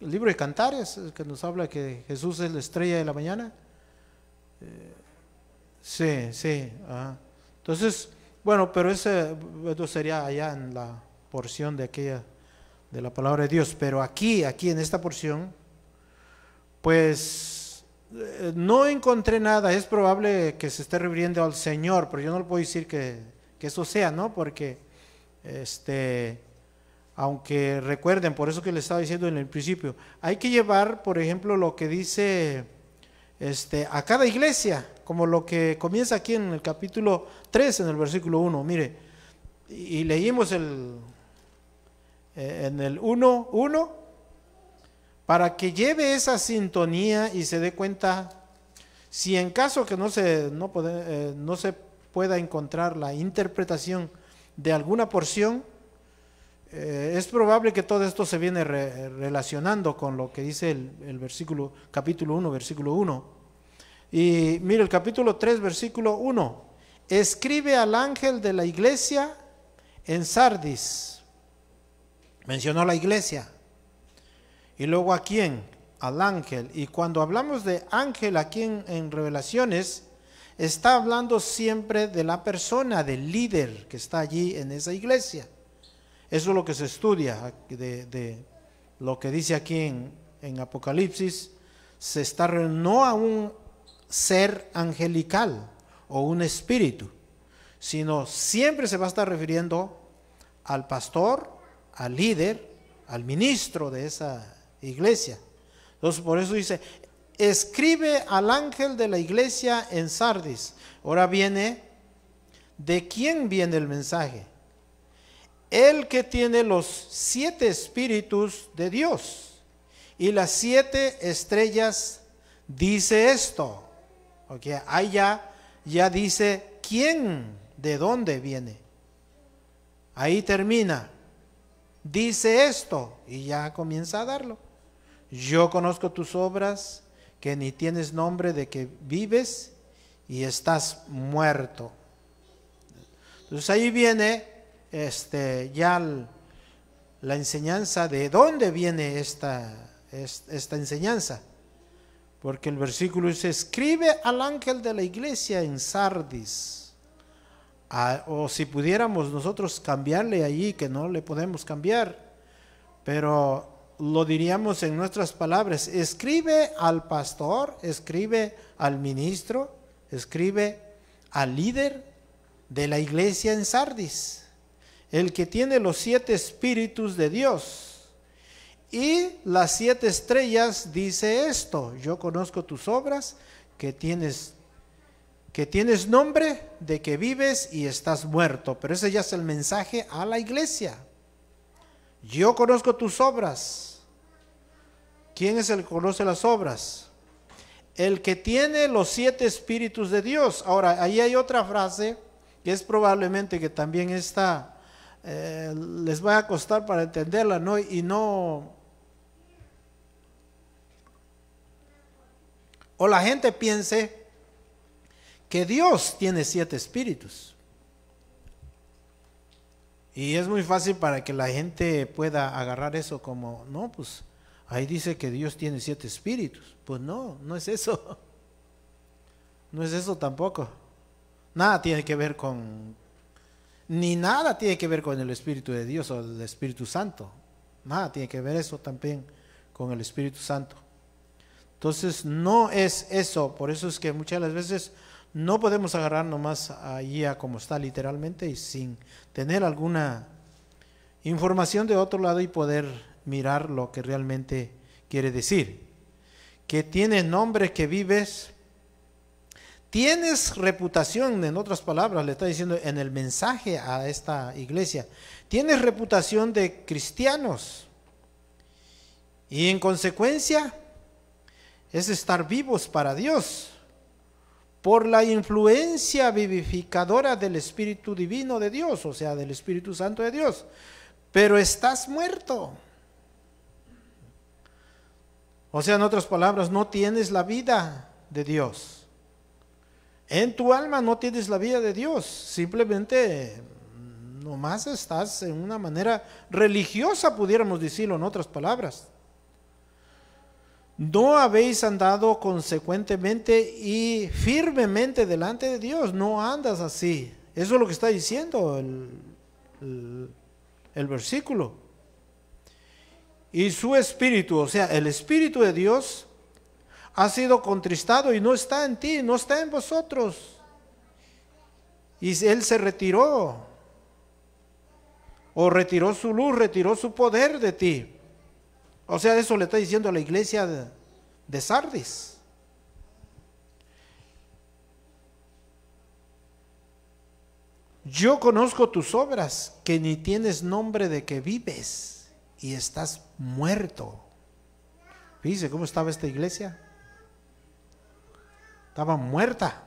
el libro de Cantares, que nos habla que Jesús es la estrella de la mañana sí, sí. Entonces, bueno, pero ese sería allá en la porción de aquella de la palabra de Dios. Pero aquí, aquí en esta porción, pues eh, no encontré nada. Es probable que se esté refiriendo al Señor, pero yo no le puedo decir que, que eso sea, ¿no? Porque, este, aunque recuerden, por eso que le estaba diciendo en el principio, hay que llevar, por ejemplo, lo que dice este, a cada iglesia, como lo que comienza aquí en el capítulo 3, en el versículo 1. Mire, y, leímos el, en el 1, 1, para que lleve esa sintonía y se dé cuenta, si en caso que no se, no, eh, no se pueda encontrar la interpretación de alguna porción, eh, es probable que todo esto se viene relacionando con lo que dice el, versículo, capítulo 1, versículo 1. Y mire el capítulo 3, versículo 1. Escribe al ángel de la iglesia en Sardis. Mencionó la iglesia. Y luego a quién? Al ángel. Y cuando hablamos de ángel aquí en Revelaciones, está hablando siempre de la persona, del líder que está allí en esa iglesia. Eso es lo que se estudia de, lo que dice aquí en, Apocalipsis. Se está no a un ser angelical o un espíritu, sino siempre se va a estar refiriendo al pastor, al líder, al ministro de esa iglesia. Entonces, por eso dice, escribe al ángel de la iglesia en Sardis. Ahora viene, ¿de quién viene el mensaje? el que tiene los siete espíritus de Dios y las siete estrellas dice esto. Ok, ahí ya, ya dice quién, de dónde viene. Ahí termina. Dice esto y ya comienza a darlo. Yo conozco tus obras, que ni tienes nombre de que vives y estás muerto. Entonces ahí viene este, ya la enseñanza de dónde viene esta, esta enseñanza. Porque el versículo dice, escribe al ángel de la iglesia en Sardis. O si pudiéramos nosotros cambiarle allí, que no le podemos cambiar, pero lo diríamos en nuestras palabras, escribe al pastor, escribe al ministro, escribe al líder de la iglesia en Sardis. el que tiene los siete espíritus de Dios. Y las siete estrellas dice esto, yo conozco tus obras, que tienes que tienes nombre de que vives y estás muerto, pero ese ya es el mensaje a la iglesia. Yo conozco tus obras. ¿Quién es el que conoce las obras? El que tiene los siete espíritus de Dios. Ahora, ahí hay otra frase que es probablemente que también está, eh, les va a costar para entenderla, ¿no? Y no... O la gente piense que Dios tiene siete espíritus. Y es muy fácil para que la gente pueda agarrar eso como, no, pues ahí dice que Dios tiene siete espíritus. Pues no, no es eso. [LAUGHS] No es eso tampoco. Nada tiene que ver con, ni nada tiene que ver con el Espíritu de Dios o el Espíritu Santo. Nada tiene que ver eso también con el Espíritu Santo. Entonces no es eso. Por eso es que muchas las veces no podemos agarrar nomás allí a como está literalmente y sin tener alguna información de otro lado y poder mirar lo que realmente quiere decir. Que tienes nombre que vives, tienes reputación, en otras palabras, le está diciendo en el mensaje a esta iglesia, tienes reputación de cristianos y en consecuencia es estar vivos para Dios por la influencia vivificadora del Espíritu Divino de Dios, o sea, del Espíritu Santo de Dios. Pero estás muerto. O sea, en otras palabras, no tienes la vida de Dios. En tu alma no tienes la vida de Dios. Simplemente nomás estás en una manera religiosa, pudiéramos decirlo en otras palabras no habéis andado consecuentemente y firmemente delante de Dios, no andas así. Eso es lo que está diciendo el, versículo. Y su espíritu, o sea, el espíritu de Dios ha sido contristado y no está en ti, no está en vosotros. Y él se retiró, o retiró su luz, retiró su poder de ti. O sea, eso le está diciendo a la iglesia de, Sardis. Yo conozco tus obras, que ni tienes nombre de que vives y estás muerto. Fíjese cómo estaba esta iglesia. Estaba muerta.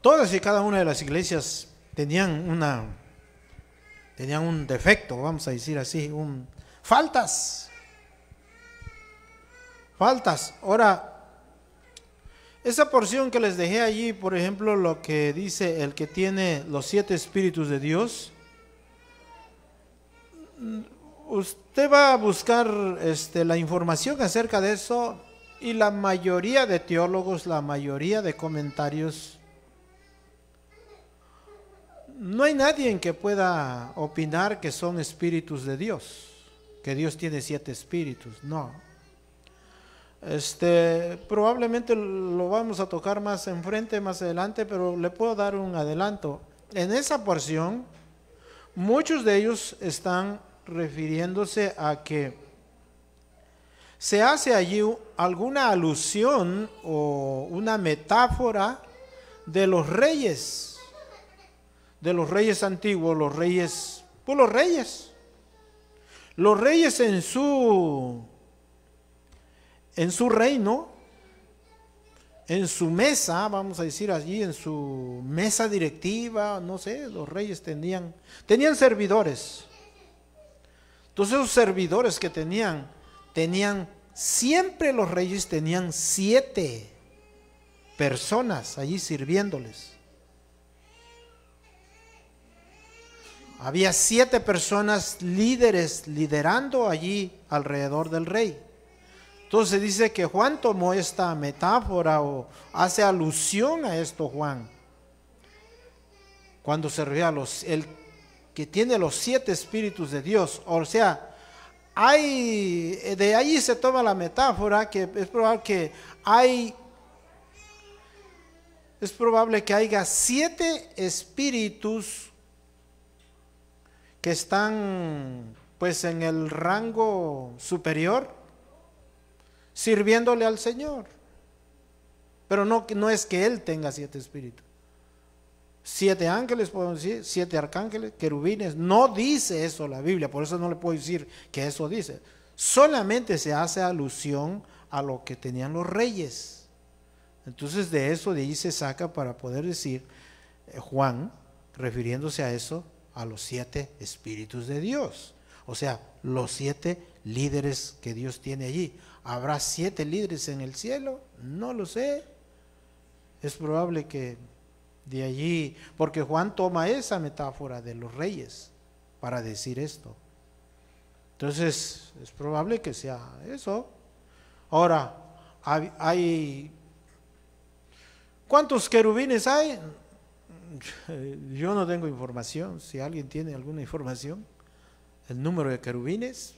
Todas y cada una de las iglesias tenían una tenían un defecto, vamos a decir así, un, faltas. Faltas. Ahora, esa porción que les dejé allí, por ejemplo, lo que dice el que tiene los siete espíritus de Dios, usted va a buscar este, la información acerca de eso y la mayoría de teólogos, la mayoría de comentarios no hay nadie en que pueda opinar que son espíritus de Dios, que Dios tiene siete espíritus, no. Este, probablemente lo vamos a tocar más enfrente, más adelante, pero le puedo dar un adelanto. En esa porción, muchos de ellos están refiriéndose a que se hace allí alguna alusión o una metáfora de los reyes de los reyes antiguos, los reyes, pues los reyes. Los reyes en su en su reino, en su mesa, vamos a decir allí, en su mesa directiva, no sé, los reyes tenían tenían servidores. Entonces esos servidores que tenían tenían siempre los reyes tenían siete personas allí sirviéndoles. Había siete personas líderes liderando allí alrededor del rey. Entonces dice que Juan tomó esta metáfora o hace alusión a esto Juan. Cuando se refiere a los, el que tiene los siete espíritus de Dios. O sea, hay, de ahí se toma la metáfora que es probable que hay es probable que haya siete espíritus que están pues en el rango superior sirviéndole al Señor. Pero no, no es que Él tenga siete espíritus. Siete ángeles, podemos decir, siete arcángeles, querubines. No dice eso la Biblia, por eso no le puedo decir que eso dice. Solamente se hace alusión a lo que tenían los reyes. Entonces de eso de ahí se saca para poder decir eh, Juan, refiriéndose a eso, a los siete espíritus de Dios. O sea, los siete líderes que Dios tiene allí. ¿Habrá siete líderes en el cielo? No lo sé. Es probable que de allí, porque Juan toma esa metáfora de los reyes para decir esto. Entonces, es probable que sea eso. Ahora, hay, ¿cuántos querubines hay? [LAUGHS] Yo no tengo información. Si alguien tiene alguna información, el número de querubines.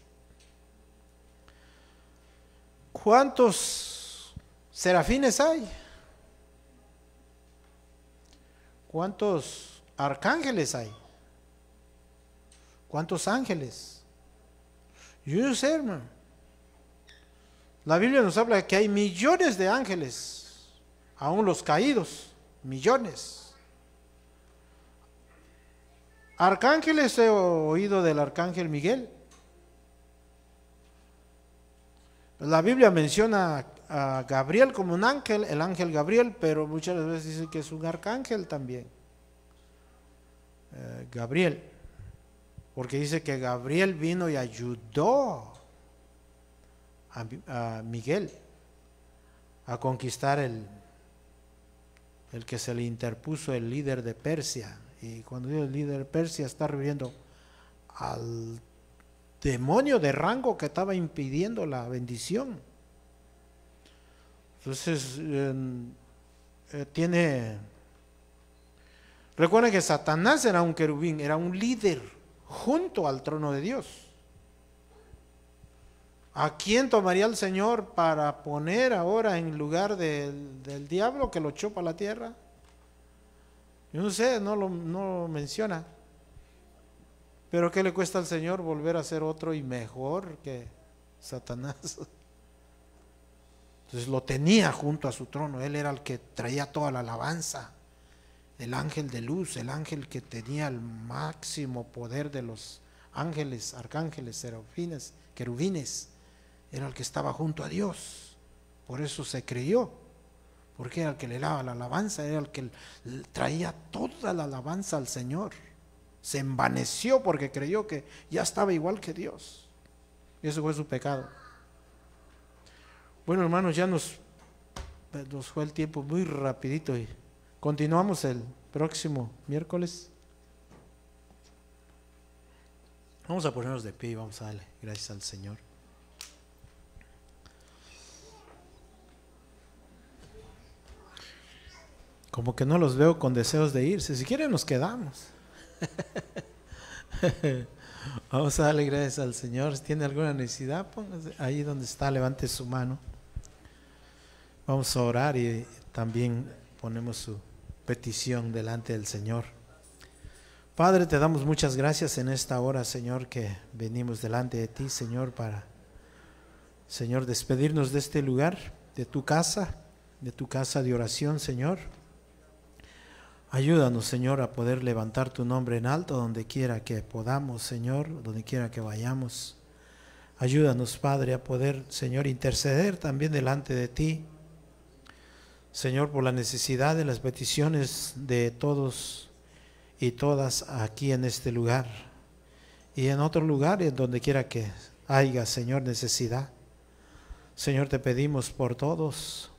¿Cuántos serafines hay? ¿Cuántos arcángeles hay? ¿Cuántos ángeles? Yo sé, hermano. La Biblia nos habla que hay millones de ángeles, aún los caídos, millones. Arcángeles he oído del arcángel Miguel. La Biblia menciona a Gabriel como un ángel, el ángel Gabriel, pero muchas veces dice que es un arcángel también. Eh, Gabriel, porque dice que Gabriel vino y ayudó a, Miguel a conquistar el, el que se le interpuso el líder de Persia. Y cuando digo el líder de Persia está refiriendo al demonio de rango que estaba impidiendo la bendición. Entonces, eh, tiene... Recuerden que Satanás era un querubín, era un líder junto al trono de Dios. ¿A quién tomaría el Señor para poner ahora en lugar del, del diablo que lo chopa la tierra? Yo no sé, no lo, no lo menciona. Pero ¿qué le cuesta al Señor volver a ser otro y mejor que Satanás? Entonces lo tenía junto a su trono, él era el que traía toda la alabanza, el ángel de luz, el ángel que tenía el máximo poder de los ángeles, arcángeles, serafines, querubines, era el que estaba junto a Dios. Por eso se creyó, porque era el que le daba la alabanza, era el que traía toda la alabanza al Señor. Se envaneció porque creyó que ya estaba igual que Dios. Y eso fue su pecado. Bueno, hermanos, ya nos, nos fue el tiempo muy rapidito y continuamos el próximo miércoles. Vamos a ponernos de pie y vamos a darle gracias al Señor. Como que no los veo con deseos de irse. Si quieren nos quedamos. [LAUGHS] Vamos a darle gracias al Señor. Si tiene alguna necesidad, póngase ahí donde está, levante su mano. Vamos a orar y también ponemos su petición delante del Señor. Padre, te damos muchas gracias en esta hora, Señor, que venimos delante de ti, Señor, para, Señor, despedirnos de este lugar, de tu casa, de tu casa de oración, Señor. Ayúdanos, Señor, a poder levantar tu nombre en alto donde quiera que podamos, Señor, donde quiera que vayamos. Ayúdanos, Padre, a poder, Señor, interceder también delante de ti Señor, por la necesidad de las peticiones de todos y todas aquí en este lugar y en otro lugar, en donde quiera que haya, Señor, necesidad. Señor, te pedimos por todos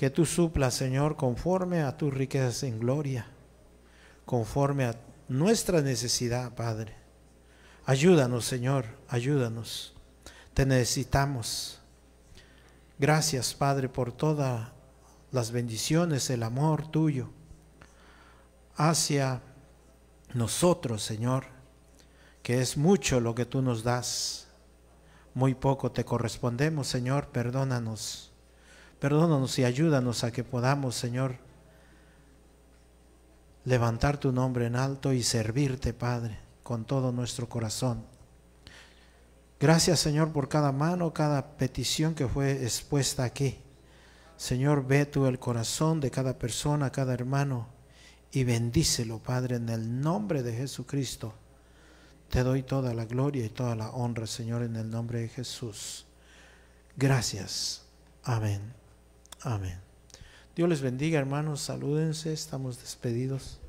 que tú suplas, Señor, conforme a tus riquezas en gloria, conforme a nuestra necesidad, Padre. Ayúdanos, Señor, ayúdanos. Te necesitamos. Gracias, Padre, por toda las bendiciones, el amor tuyo hacia nosotros, Señor, que es mucho lo que tú nos das. Muy poco te correspondemos, Señor, perdónanos. Perdónanos y ayúdanos a que podamos, Señor, levantar tu nombre en alto y servirte, Padre, con todo nuestro corazón. Gracias, Señor, por cada mano, cada petición que fue expuesta aquí. Señor, ve tú el corazón de cada persona, cada hermano, y bendícelo, Padre, en el nombre de Jesucristo. Te doy toda la gloria y toda la honra, Señor, en el nombre de Jesús. Gracias. Amén. Amén. Dios les bendiga, hermanos. Salúdense. Estamos despedidos.